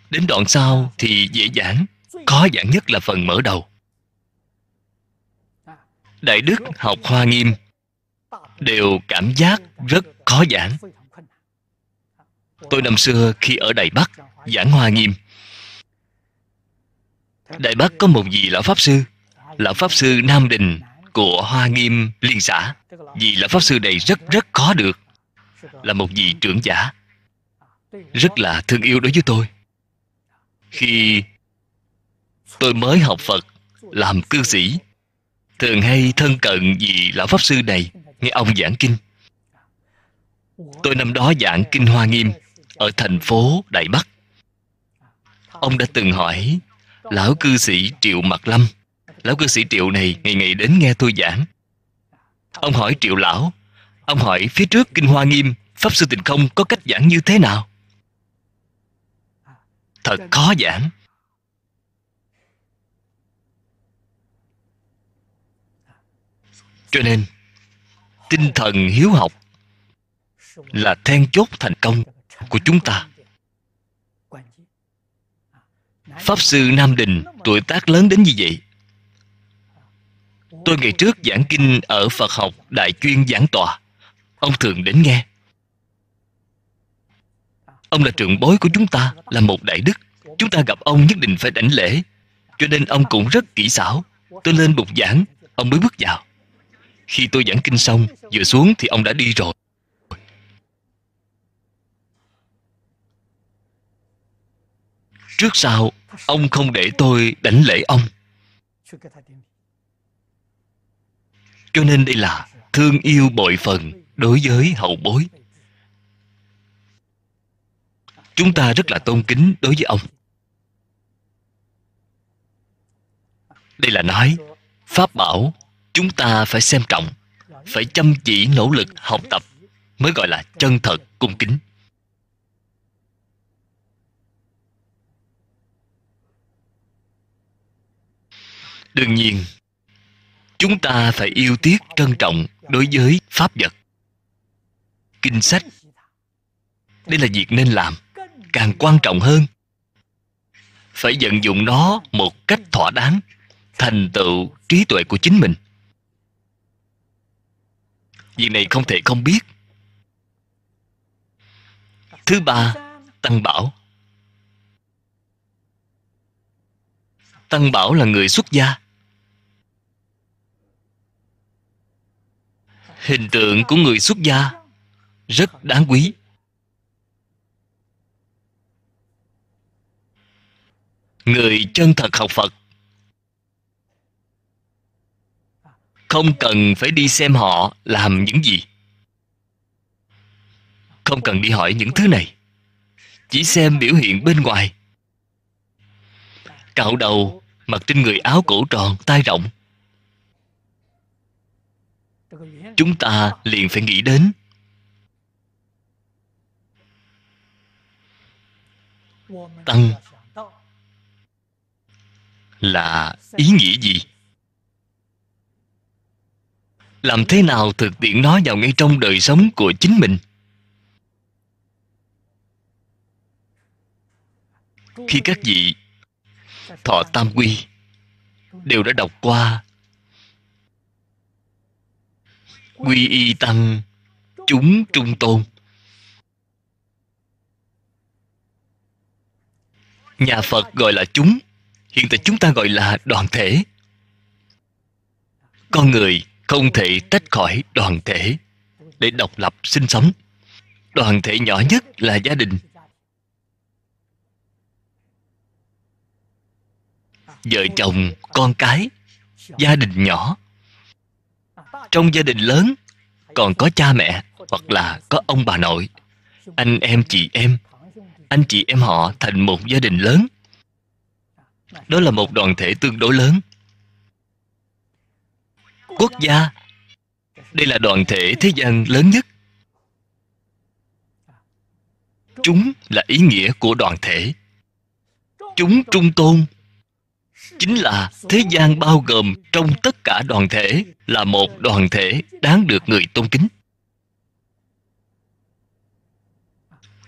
Đến đoạn sau thì dễ dàng, khó giảng nhất là phần mở đầu. Đại đức học hoa nghiêm đều cảm giác rất khó giảng. Tôi năm xưa khi ở đài bắc giảng hoa nghiêm đại bắc có một vị lão pháp sư, lão pháp sư nam đình của hoa nghiêm liên xã. Vì lão pháp sư này rất rất khó được. Là một vị trưởng giả. Rất là thương yêu đối với tôi. Khi tôi mới học phật, làm cư sĩ, thường hay thân cận vì lão pháp sư này, nghe ông giảng kinh. Tôi năm đó giảng kinh hoa nghiêm ở thành phố đại bắc. Ông đã từng hỏi, lão cư sĩ triệu mặt lâm lão cư sĩ triệu này ngày ngày đến nghe tôi giảng. Ông hỏi triệu lão, ông hỏi phía trước kinh hoa nghiêm, pháp sư tình không có cách giảng như thế nào? Thật khó giảng. Cho nên, tinh thần hiếu học là then chốt thành công của chúng ta. Pháp sư nam đình tuổi tác lớn đến như vậy tôi ngày trước giảng kinh ở phật học đại chuyên giảng tòa. Ông thường đến nghe. Ông là trưởng bối của chúng ta, là một đại đức. Chúng ta gặp ông nhất định phải đảnh lễ. Cho nên ông cũng rất kỹ xảo. Tôi lên bục giảng, ông mới bước vào. Khi tôi giảng kinh xong, vừa xuống thì ông đã đi rồi. Trước sau, ông không để tôi đánh lễ ông cho nên đây là thương yêu bội phần đối với hậu bối. Chúng ta rất là tôn kính đối với ông. Đây là nói, pháp bảo chúng ta phải xem trọng, phải chăm chỉ nỗ lực học tập mới gọi là chân thật cung kính. Đương nhiên chúng ta phải yêu tiếc, trân trọng đối với pháp vật kinh sách. Đây là việc nên làm, càng quan trọng hơn. Phải vận dụng nó một cách thỏa đáng, thành tựu trí tuệ của chính mình. Việc này không thể không biết. Thứ ba, tăng bảo. Tăng bảo là người xuất gia. Hình tượng của người xuất gia. Rất đáng quý. Người chân thật học phật. Không cần phải đi xem họ làm những gì. Không cần đi hỏi những thứ này. Chỉ xem biểu hiện bên ngoài. Cạo đầu, mặc trên người áo cổ tròn tay rộng chúng ta liền phải nghĩ đến. Tăng là ý nghĩa gì? Làm thế nào thực tiễn nó vào ngay trong đời sống của chính mình? Khi các vị thọ tam quy đều đã đọc qua quy y tăng, chúng trung tôn. Nhà phật gọi là chúng, hiện tại chúng ta gọi là đoàn thể. Con người không thể tách khỏi đoàn thể. Để độc lập sinh sống, đoàn thể nhỏ nhất là gia đình. Vợ chồng, con cái, gia đình nhỏ trong gia đình lớn, còn có cha mẹ hoặc là có ông bà nội. Anh em chị em, anh chị em họ thành một gia đình lớn. Đó là một đoàn thể tương đối lớn. Quốc gia, đây là đoàn thể thế gian lớn nhất. Chúng là ý nghĩa của đoàn thể. Chúng trung tôn chính là thế gian bao gồm trong tất cả đoàn thể là một đoàn thể đáng được người tôn kính.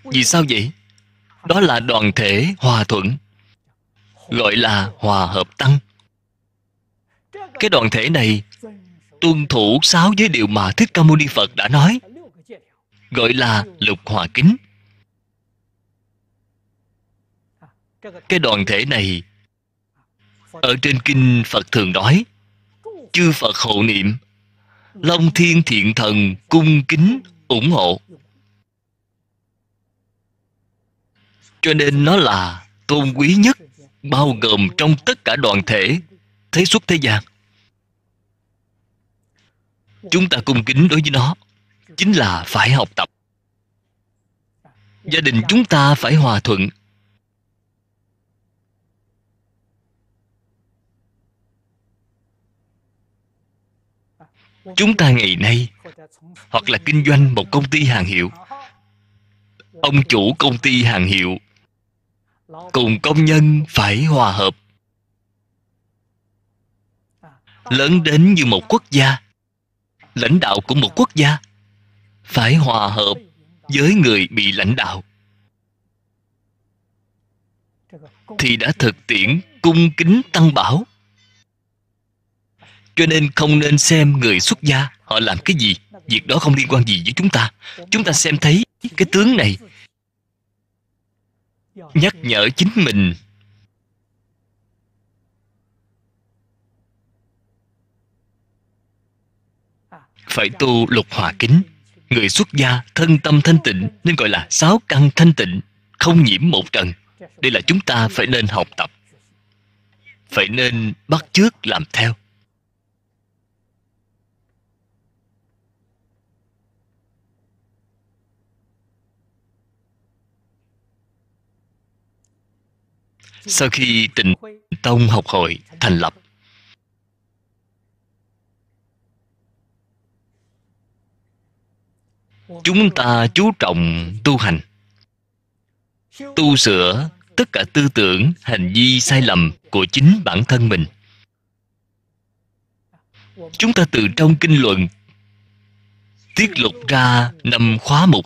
Vì sao vậy? Đó là đoàn thể hòa thuận, gọi là hòa hợp tăng. Cái đoàn thể này tuân thủ sáu giới điều mà thích ca mâu ni phật đã nói, gọi là lục hòa kính. Cái đoàn thể này ở trên kinh phật thường nói, chư phật hộ niệm, long thiên thiện thần cung kính ủng hộ. Cho nên nó là tôn quý nhất, bao gồm trong tất cả đoàn thể, thế xuất thế gian. Chúng ta cung kính đối với nó, chính là phải học tập. Gia đình chúng ta phải hòa thuận. Chúng ta ngày nay, hoặc là kinh doanh một công ty hàng hiệu. Ông chủ công ty hàng hiệu. Cùng công nhân phải hòa hợp. Lớn đến như một quốc gia. Lãnh đạo của một quốc gia phải hòa hợp với người bị lãnh đạo. Thì đã thực tiễn cung kính tăng bảo cho nên không nên xem người xuất gia, họ làm cái gì, việc đó không liên quan gì với chúng ta. Chúng ta xem thấy cái tướng này nhắc nhở chính mình. Phải tu lục hòa kính. Người xuất gia thân tâm thanh tịnh, nên gọi là sáu căn thanh tịnh, không nhiễm một trần đây là chúng ta phải nên học tập. Phải nên bắt chước làm theo. Sau khi tịnh tông học hội thành lập, chúng ta chú trọng tu hành, tu sửa tất cả tư tưởng, hành vi sai lầm của chính bản thân mình. Chúng ta từ trong kinh luận tiết lục ra năm khóa mục.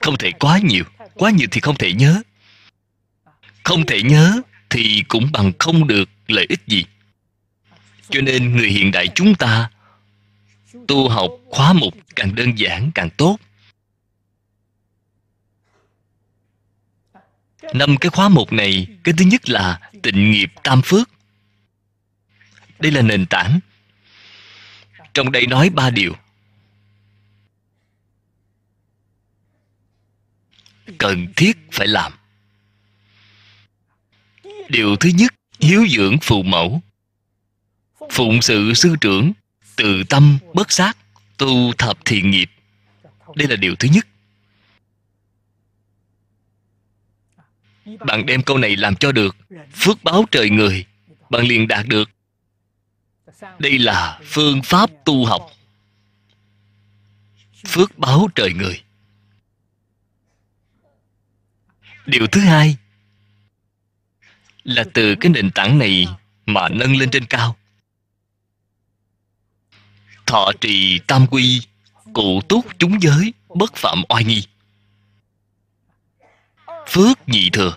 Không thể quá nhiều quá nhiều thì không thể nhớ không thể nhớ thì cũng bằng không được lợi ích gì. Cho nên người hiện đại chúng ta tu học khóa mục càng đơn giản càng tốt. Năm cái khóa mục này, cái thứ nhất là tịnh nghiệp tam phước. Đây là nền tảng. Trong đây nói ba điều. Cần thiết phải làm điều thứ nhất, hiếu dưỡng phụ mẫu. Phụng sự sư trưởng, từ tâm bất sát, tu thập thiện nghiệp. Đây là điều thứ nhất. Bạn đem câu này làm cho được phước báo trời người, bạn liền đạt được. Đây là phương pháp tu học. Phước báo trời người. Điều thứ hai là từ cái nền tảng này mà nâng lên trên cao. Thọ trì tam quy, cụ túc chúng giới, bất phạm oai nghi. Phước nhị thừa.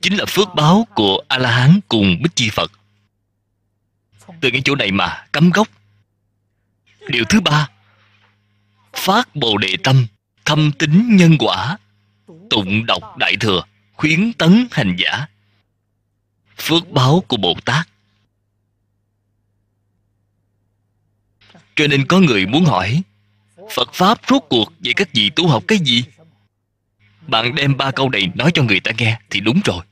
Chính là phước báo của a la hán cùng bích chi phật. Từ cái chỗ này mà cắm gốc. Điều thứ ba, phát bồ đề tâm, thâm tính nhân quả, tụng đọc đại thừa, khuyến tấn hành giả phước báo của bồ tát. Cho nên có người muốn hỏi, phật pháp rốt cuộc vậy các vị tu học cái gì? Bạn đem ba câu này nói cho người ta nghe thì đúng rồi.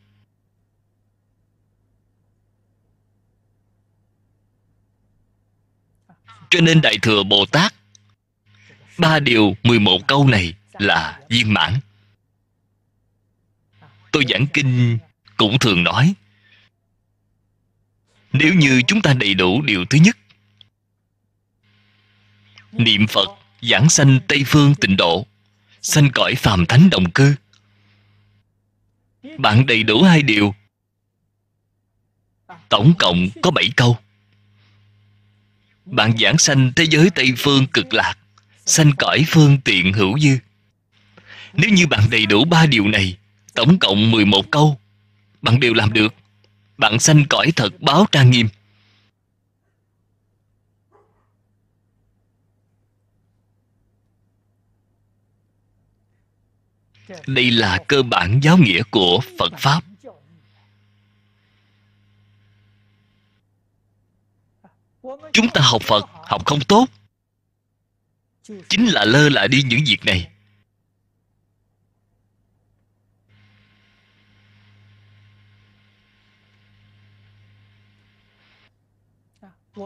Cho nên đại thừa bồ tát, ba điều mười một câu này là viên mãn. Tôi giảng kinh cũng thường nói nếu như chúng ta đầy đủ điều thứ nhất, niệm phật giảng sanh tây phương tịnh độ, sanh cõi phàm thánh đồng cư. Bạn đầy đủ hai điều. Tổng cộng có bảy câu. Bạn giảng sanh thế giới tây phương cực lạc, sanh cõi phương tiện hữu dư. Nếu như bạn đầy đủ ba điều này, tổng cộng 11 câu, bạn đều làm được bạn sanh cõi thật báo trang nghiêm. Đây là cơ bản giáo nghĩa của phật pháp. Chúng ta học phật, học không tốt. Chính là lơ là đi những việc này.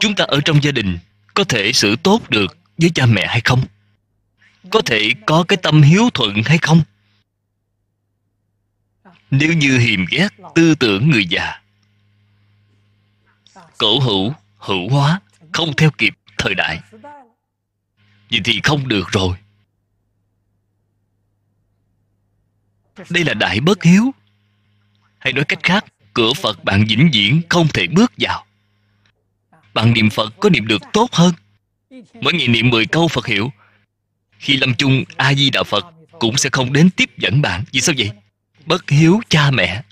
Chúng ta ở trong gia đình có thể xử tốt được với cha mẹ hay không? Có thể có cái tâm hiếu thuận hay không? Nếu như hiềm ghét tư tưởng người già, cổ hữu hữu hóa, không theo kịp thời đại, vậy thì không được rồi. Đây là đại bất hiếu. Hay nói cách khác, cửa phật bạn vĩnh viễn không thể bước vào bạn niệm phật có niệm được tốt hơn? Mỗi ngày niệm 10 câu phật hiệu khi lâm chung a di đà phật cũng sẽ không đến tiếp dẫn bạn. Vì sao vậy? Bất hiếu cha mẹ.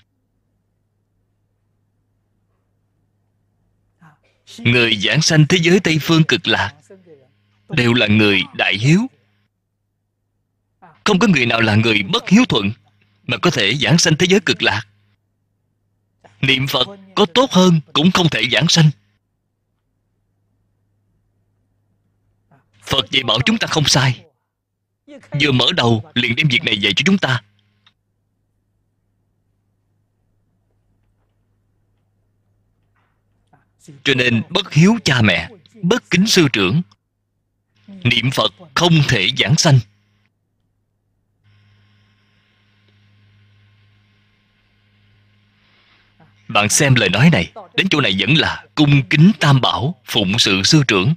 Người giảng sanh thế giới tây phương cực lạc đều là người đại hiếu. Không có người nào là người bất hiếu thuận mà có thể giảng sanh thế giới cực lạc. Niệm phật có tốt hơn cũng không thể giảng sanh. phật dạy bảo chúng ta không sai. Vừa mở đầu, liền đem việc này dạy cho chúng ta. Cho nên bất hiếu cha mẹ, bất kính sư trưởng, niệm phật không thể giảng sanh. Bạn xem lời nói này, đến chỗ này vẫn là cung kính tam bảo, phụng sự sư trưởng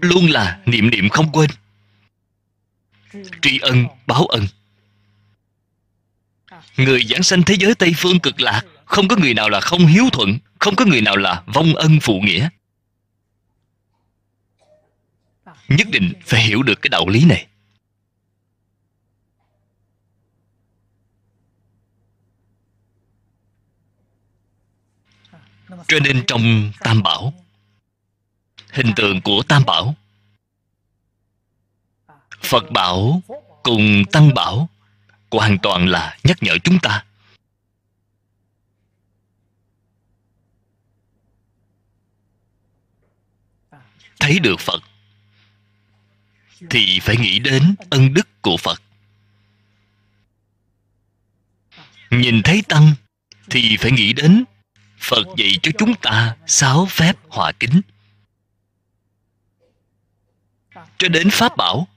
luôn là niệm niệm không quên. Tri ân, báo ân. Người giảng sanh thế giới tây phương cực lạc, không có người nào là không hiếu thuận, không có người nào là vong ân phụ nghĩa. Nhất định phải hiểu được cái đạo lý này. Cho nên trong tam bảo hình tượng của tam bảo. Phật bảo cùng tăng bảo hoàn toàn là nhắc nhở chúng ta. Thấy được phật, thì phải nghĩ đến ân đức của phật. Nhìn thấy tăng, thì phải nghĩ đến phật dạy cho chúng ta sáu phép hòa kính cho đến pháp bảo.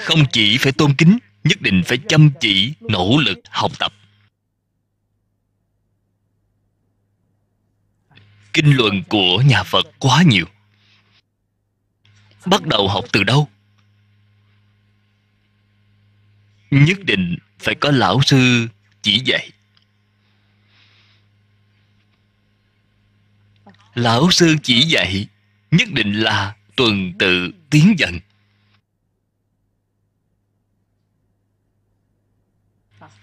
Không chỉ phải tôn kính, nhất định phải chăm chỉ, nỗ lực, học tập. Kinh luận của nhà phật quá nhiều. Bắt đầu học từ đâu? Nhất định phải có lão sư chỉ dạy. Lão sư chỉ dạy nhất định là tuần tự tiến dần.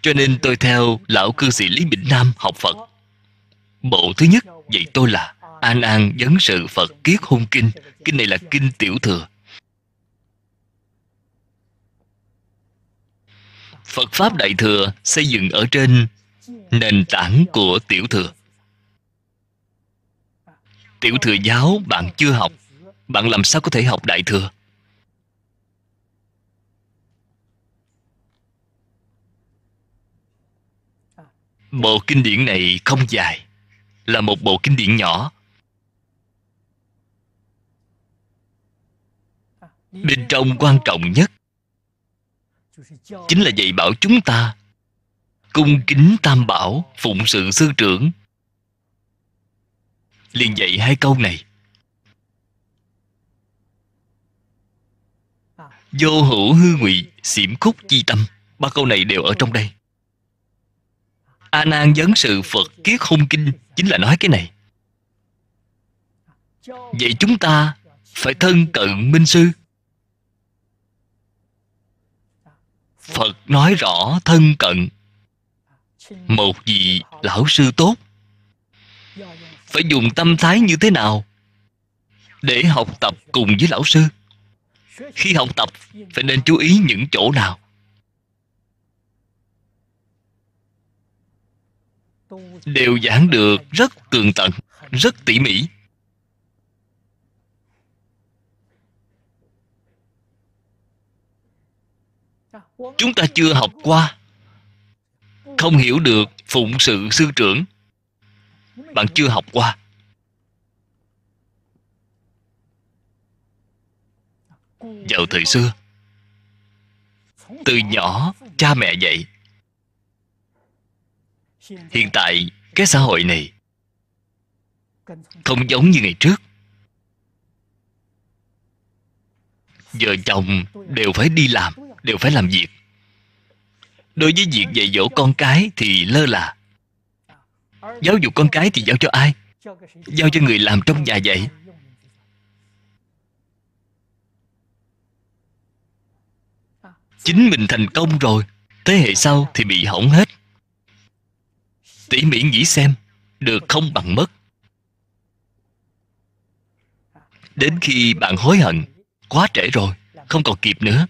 Cho nên tôi theo lão cư sĩ lý bình nam học phật. Bộ thứ nhất dạy tôi là an an vấn sự phật kiết hôn kinh. Kinh này là kinh tiểu thừa. Phật pháp đại thừa xây dựng ở trên nền tảng của tiểu thừa. Tiểu thừa giáo bạn chưa học bạn làm sao có thể học đại thừa? Bộ kinh điển này không dài, là một bộ kinh điển nhỏ. Bên trong quan trọng nhất chính là dạy bảo chúng ta cung kính tam bảo phụng sự sư trưởng. Liền dạy hai câu này. Vô hữu hư ngụy xiểm khúc chi tâm, ba câu này đều ở trong đây. A nan vấn sự phật kiết hung kinh, chính là nói cái này. Vậy chúng ta phải thân cận minh sư. Phật nói rõ thân cận. Một vị lão sư tốt. Phải dùng tâm thái như thế nào để học tập cùng với lão sư? Khi học tập, phải nên chú ý những chỗ nào? Đều giảng được rất tường tận, rất tỉ mỉ. Chúng ta chưa học qua, không hiểu được phụng sự sư trưởng. Bạn chưa học qua. Vào thời xưa. Từ nhỏ, cha mẹ dạy hiện tại, cái xã hội này không giống như ngày trước. Vợ chồng đều phải đi làm, đều phải làm việc. Đối với việc dạy dỗ con cái thì lơ là. Giáo dục con cái thì giao cho ai? Giao cho người làm trong nhà dạy. Chính mình thành công rồi, thế hệ sau thì bị hỏng hết. Tỉ mỉ nghĩ xem, được không bằng mất? Đến khi bạn hối hận, quá trễ rồi, không còn kịp nữa.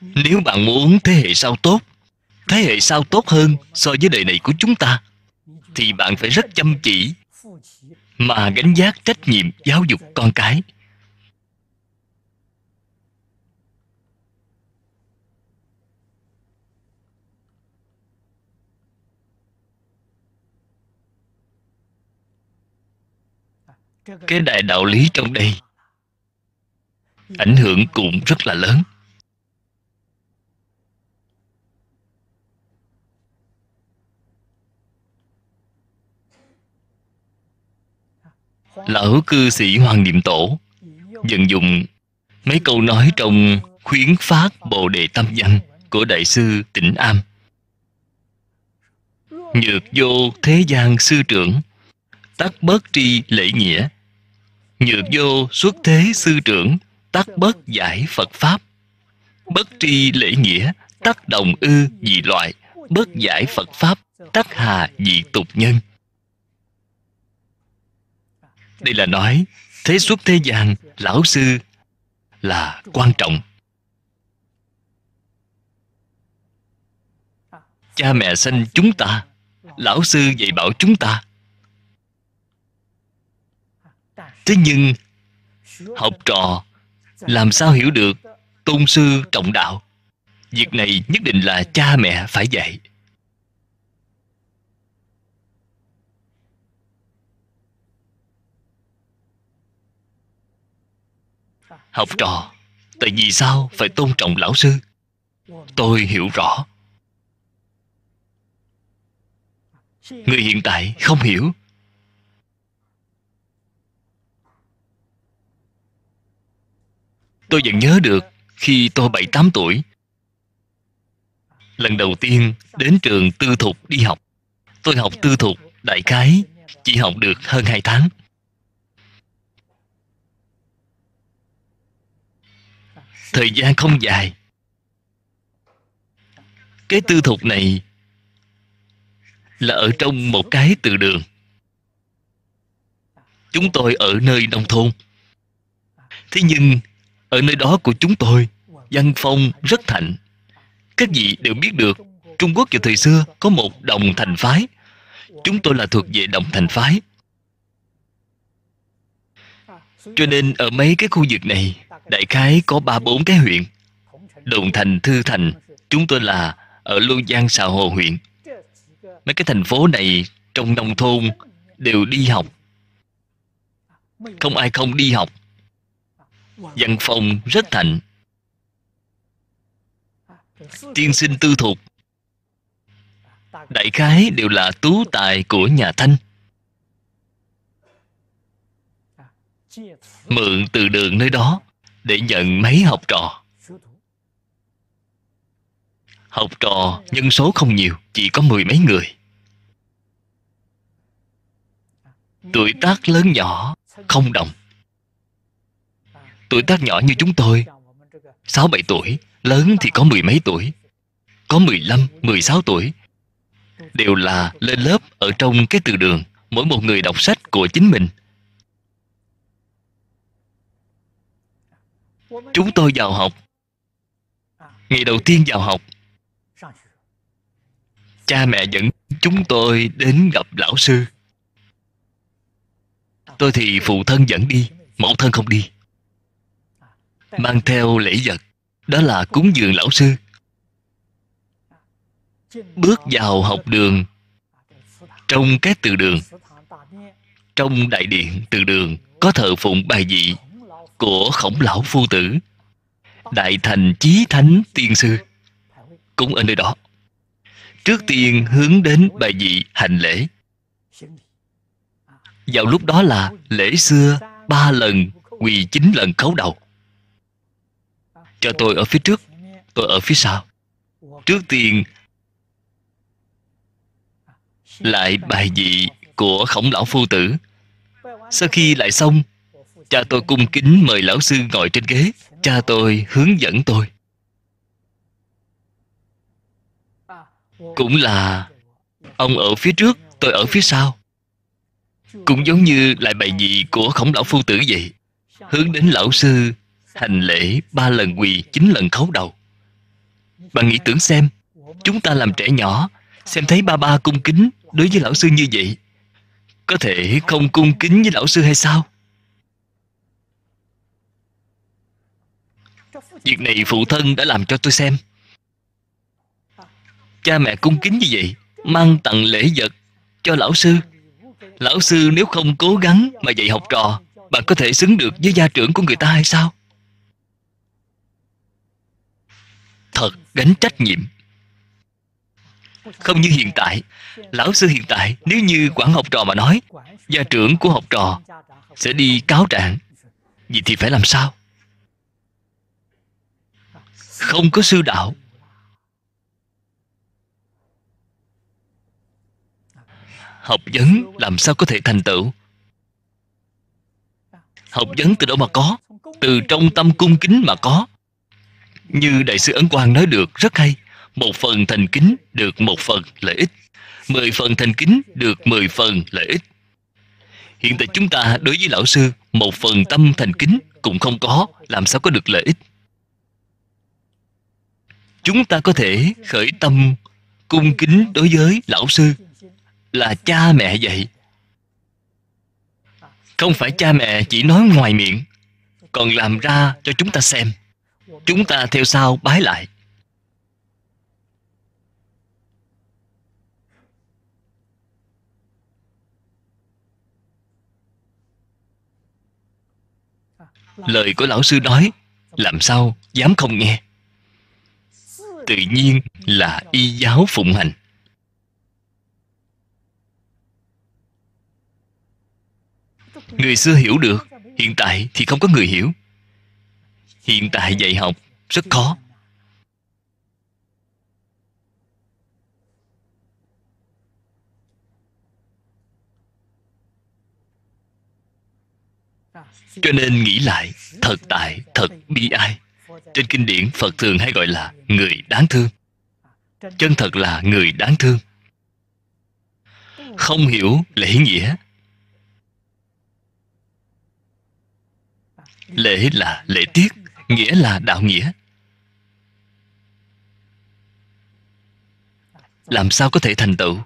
Nếu bạn muốn thế hệ sau tốt, thế hệ sau tốt hơn so với đời này của chúng ta, thì bạn phải rất chăm chỉ mà gánh giác trách nhiệm giáo dục con cái. Cái đại đạo lý trong đây ảnh hưởng cũng rất là lớn. Lão cư sĩ hoàng niệm tổ vận dụng mấy câu nói trong khuyến phát bồ đề tâm văn của đại sư tịnh am. Nhược vô thế gian sư trưởng, tắc bớt tri lễ nghĩa nhược vô xuất thế sư trưởng, tắc bất giải phật pháp. Bất tri lễ nghĩa, tắc đồng ư dị loại, bất giải phật pháp, tắc hà dị tục nhân. Đây là nói, thế xuất thế gian, lão sư là quan trọng. Cha mẹ sanh chúng ta, lão sư dạy bảo chúng ta thế nhưng, học trò làm sao hiểu được tôn sư trọng đạo? Việc này nhất định là cha mẹ phải dạy. Học trò, tại vì sao phải tôn trọng lão sư? Tôi hiểu rõ. Người hiện tại không hiểu. Tôi vẫn nhớ được khi tôi bảy tám tuổi. Lần đầu tiên đến trường tư thục đi học. Tôi học tư thục đại khái chỉ học được hơn hai tháng. Thời gian không dài. Cái tư thục này là ở trong một cái từ đường. Chúng tôi ở nơi nông thôn. Thế nhưng ở nơi đó của chúng tôi, văn phong rất thạnh. Các vị đều biết được, trung quốc vào thời xưa có một đồng thành phái. Chúng tôi là thuộc về đồng thành phái. Cho nên ở mấy cái khu vực này, đại khái có ba bốn cái huyện. Đồng thành, thư thành, chúng tôi là ở lô giang xà hồ huyện. Mấy cái thành phố này trong nông thôn đều đi học. Không ai không đi học văn phòng rất thạnh. Tiên sinh tư thục. Đại khái đều là tú tài của nhà thanh. Mượn từ đường nơi đó để nhận mấy học trò. Học trò nhân số không nhiều, chỉ có mười mấy người. Tuổi tác lớn nhỏ, không đồng tuổi tác nhỏ như chúng tôi. Sáu bảy tuổi, lớn thì có mười mấy tuổi. Có mười lăm, mười sáu tuổi. Đều là lên lớp ở trong cái từ đường, mỗi một người đọc sách của chính mình. Chúng tôi vào học. Ngày đầu tiên vào học, cha mẹ dẫn chúng tôi đến gặp lão sư. Tôi thì phụ thân dẫn đi, mẫu thân không đi mang theo lễ vật, đó là cúng dường lão sư. Bước vào học đường, trong các từ đường, trong đại điện từ đường, có thờ phụng bài vị của khổng lão phu tử, đại thành chí thánh tiên sư. Cũng ở nơi đó, trước tiên hướng đến bài vị hành lễ. Vào lúc đó là lễ xưa ba lần, quỳ chín lần khấu đầu cho tôi ở phía trước. Tôi ở phía sau. Trước tiên lại bài vị của khổng lão phu tử. Sau khi lại xong, cha tôi cung kính mời lão sư ngồi trên ghế. Cha tôi hướng dẫn tôi. Cũng là ông ở phía trước, tôi ở phía sau. Cũng giống như lại bài vị của khổng lão phu tử vậy. Hướng đến lão sư hành lễ ba lần quỳ, chín lần khấu đầu. Bạn nghĩ tưởng xem, chúng ta làm trẻ nhỏ, xem thấy ba ba cung kính đối với lão sư như vậy, có thể không cung kính với lão sư hay sao? Việc này phụ thân đã làm cho tôi xem. Cha mẹ cung kính như vậy, mang tặng lễ vật cho lão sư. Lão sư nếu không cố gắng mà dạy học trò, bạn có thể xứng được với gia trưởng của người ta hay sao? Thật gánh trách nhiệm. Không như hiện tại, lão sư hiện tại, nếu như quản học trò mà nói, gia trưởng của học trò sẽ đi cáo trạng. Vậy thì phải làm sao? Không có sư đạo. Học vấn làm sao có thể thành tựu? Học vấn từ đâu mà có? Từ trong tâm cung kính mà có như đại sư ấn quang nói được rất hay, một phần thành kính được một phần lợi ích, mười phần thành kính được mười phần lợi ích. Hiện tại chúng ta đối với lão sư, một phần tâm thành kính cũng không có, làm sao có được lợi ích? Chúng ta có thể khởi tâm cung kính đối với lão sư là cha mẹ vậy. Không phải cha mẹ chỉ nói ngoài miệng, còn làm ra cho chúng ta xem chúng ta theo sau bái lại. Lời của lão sư nói, làm sao dám không nghe? Tự nhiên là y giáo phụng hành. Người xưa hiểu được, hiện tại thì không có người hiểu hiện tại dạy học rất khó. Cho nên nghĩ lại, thật tại, thật bi ai. Trên kinh điển, phật thường hay gọi là người đáng thương. Chân thật là người đáng thương. Không hiểu lễ nghĩa. Lễ là lễ tiết nghĩa là đạo nghĩa. Làm sao có thể thành tựu?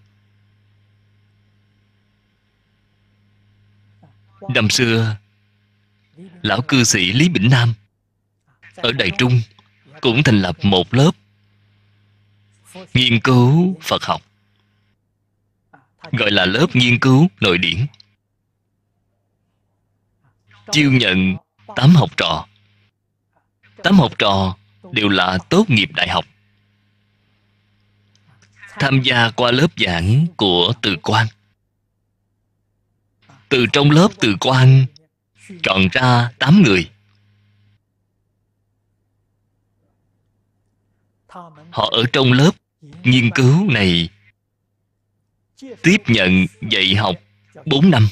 Năm xưa, lão cư sĩ lý bỉnh nam ở đại trung cũng thành lập một lớp nghiên cứu phật học, gọi là lớp nghiên cứu nội điển. Chiêu nhận tám học trò tám học trò đều là tốt nghiệp đại học. Tham gia qua lớp giảng của từ quan từ trong lớp từ quan chọn ra tám người. Họ ở trong lớp nghiên cứu này, tiếp nhận dạy học bốn năm.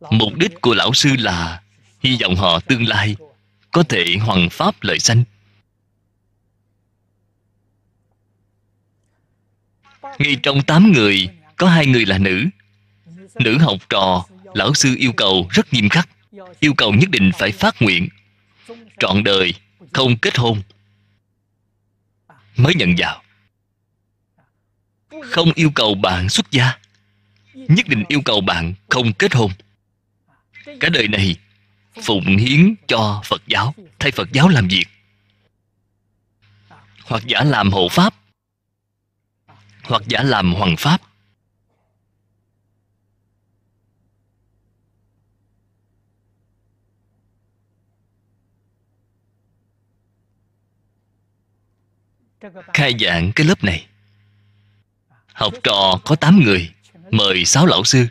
Mục đích của lão sư là hy vọng họ tương lai có thể hoàn pháp lợi sanh. Ngay trong tám người, có hai người là nữ. Nữ học trò, lão sư yêu cầu rất nghiêm khắc, yêu cầu nhất định phải phát nguyện. Trọn đời, không kết hôn. Mới nhận vào. Không yêu cầu bạn xuất gia, nhất định yêu cầu bạn không kết hôn cả đời này, phụng hiến cho phật giáo. Thay phật giáo làm việc. Hoặc giả làm hộ pháp. Hoặc giả làm hoàng pháp. Khai giảng cái lớp này. Học trò có 8 người, mời sáu lão sư.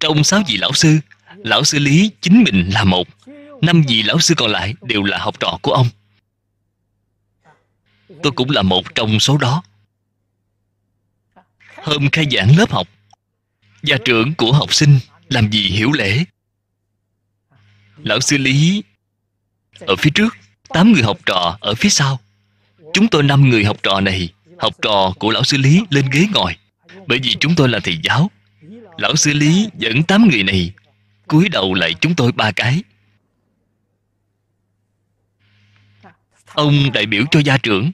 Trong sáu vị lão sư lão sư lý chính mình là một. Năm vị lão sư còn lại đều là học trò của ông. Tôi cũng là một trong số đó. Hôm khai giảng lớp học, gia trưởng của học sinh làm gì hiểu lễ? Lão sư lý, ở phía trước, tám người học trò ở phía sau. Chúng tôi năm người học trò này, học trò của lão sư lý lên ghế ngồi. Bởi vì chúng tôi là thầy giáo. Lão sư lý dẫn tám người này cúi đầu lại chúng tôi ba cái. Ông đại biểu cho gia trưởng.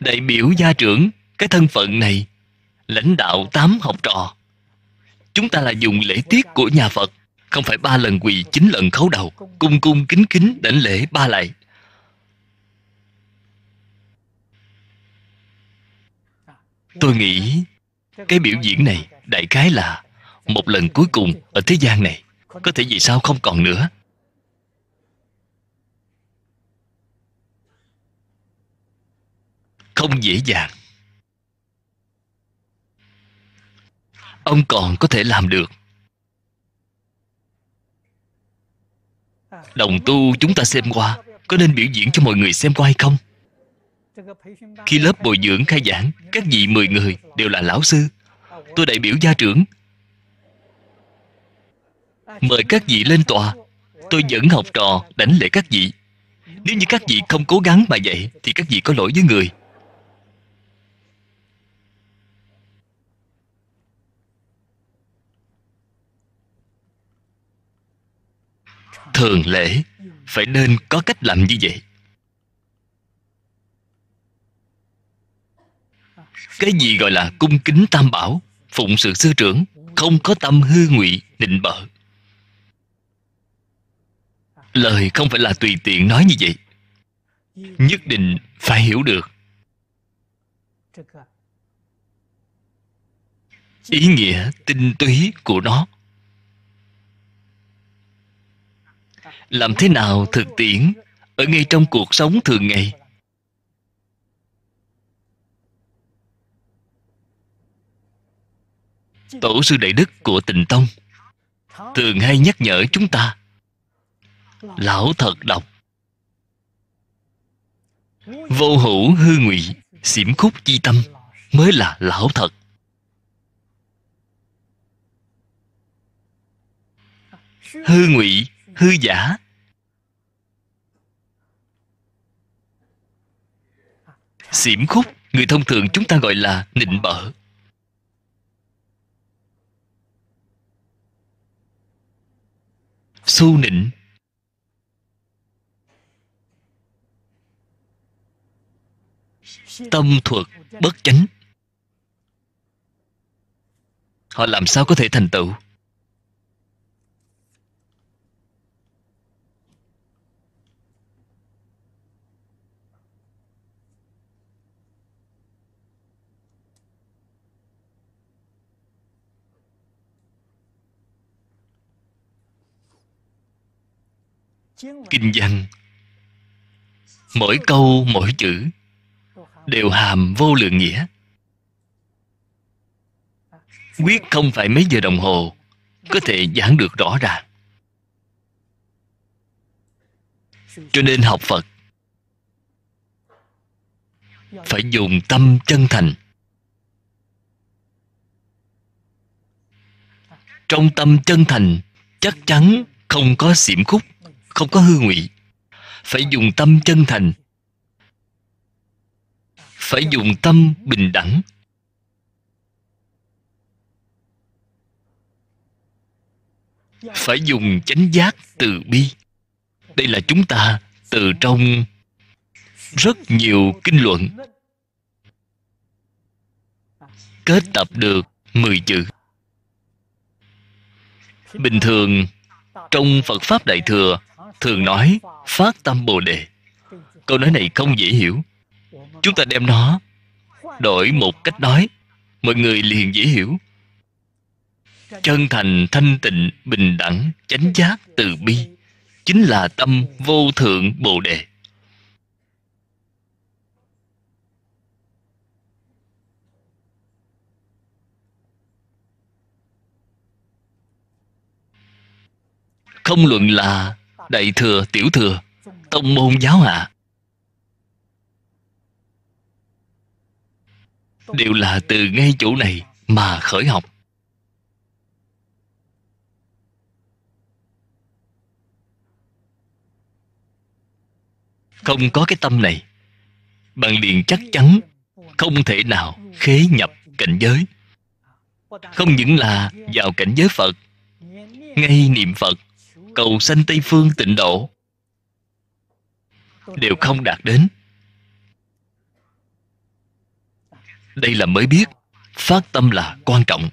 Đại biểu gia trưởng, cái thân phận này, lãnh đạo tám học trò. Chúng ta là dùng lễ tiết của nhà phật, không phải ba lần quỳ, chín lần khấu đầu, cung cung kính kính đảnh lễ ba lại. Tôi nghĩ, cái biểu diễn này, đại khái là một lần cuối cùng ở thế gian này, có thể vì sao không còn nữa? Không dễ dàng. Ông còn có thể làm được. Đồng tu chúng ta xem qua, có nên biểu diễn cho mọi người xem qua hay không? Khi lớp bồi dưỡng khai giảng, các vị mười người đều là lão sư. Tôi đại biểu gia trưởng mời các vị lên tòa. Tôi dẫn học trò, đánh lễ các vị. Nếu như các vị không cố gắng mà vậy thì các vị có lỗi với người. Thường lễ, phải nên có cách làm như vậy. Cái gì gọi là cung kính tam bảo, phụng sự sư trưởng, không có tâm hư ngụy định bợ lời không phải là tùy tiện nói như vậy. Nhất định phải hiểu được. Ý nghĩa tinh túy của nó. Làm thế nào thực tiễn ở ngay trong cuộc sống thường ngày? Tổ sư đại đức của tịnh tông thường hay nhắc nhở chúng ta lão thật độc. Vô hữu hư ngụy xiểm khúc chi tâm mới là lão thật. Hư ngụy, hư giả. Xiểm khúc, người thông thường chúng ta gọi là nịnh bợ. Xu nịnh tâm thuật bất chánh. Họ làm sao có thể thành tựu? Kinh văn. Mỗi câu, mỗi chữ đều hàm vô lượng nghĩa. Quyết không phải mấy giờ đồng hồ, có thể giảng được rõ ràng. Cho nên học phật, phải dùng tâm chân thành. Trong tâm chân thành, chắc chắn không có xiểm khúc, không có hư ngụy. Phải dùng tâm chân thành phải dùng tâm bình đẳng. Phải dùng chánh giác từ bi. Đây là chúng ta từ trong rất nhiều kinh luận. Kết tập được 10 chữ. Bình thường, trong phật pháp đại thừa thường nói phát tâm bồ đề. Câu nói này không dễ hiểu chúng ta đem nó đổi một cách nói. Mọi người liền dễ hiểu. Chân thành, thanh tịnh, bình đẳng, chánh giác từ bi chính là tâm vô thượng bồ đề. Không luận là đại thừa, tiểu thừa, tông môn giáo hạ đều là từ ngay chỗ này mà khởi học. Không có cái tâm này bạn liền chắc chắn không thể nào khế nhập cảnh giới. Không những là vào cảnh giới phật, ngay niệm phật, cầu sanh tây phương tịnh độ, đều không đạt đến. Đây là mới biết, phát tâm là quan trọng.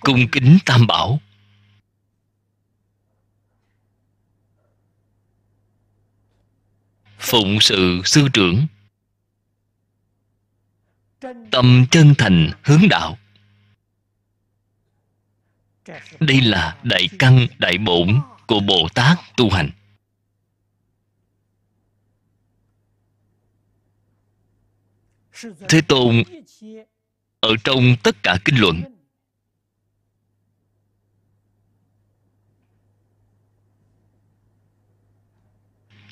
Cung kính tam bảo. Phụng sự sư trưởng. Tâm chân thành hướng đạo đây là đại căn, đại bổn của bồ tát tu hành. Thế tôn, ở trong tất cả kinh luận,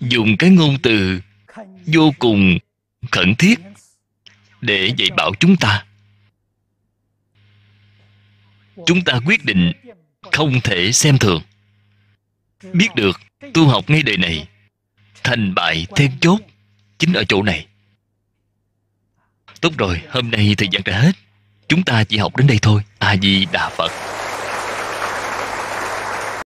dùng cái ngôn từ vô cùng khẩn thiết để dạy bảo chúng ta chúng ta quyết định không thể xem thường. Biết được tu học ngay đời này, thành bại then chốt chính ở chỗ này. Tốt rồi, hôm nay thời gian đã hết. Chúng ta chỉ học đến đây thôi. A di đà phật.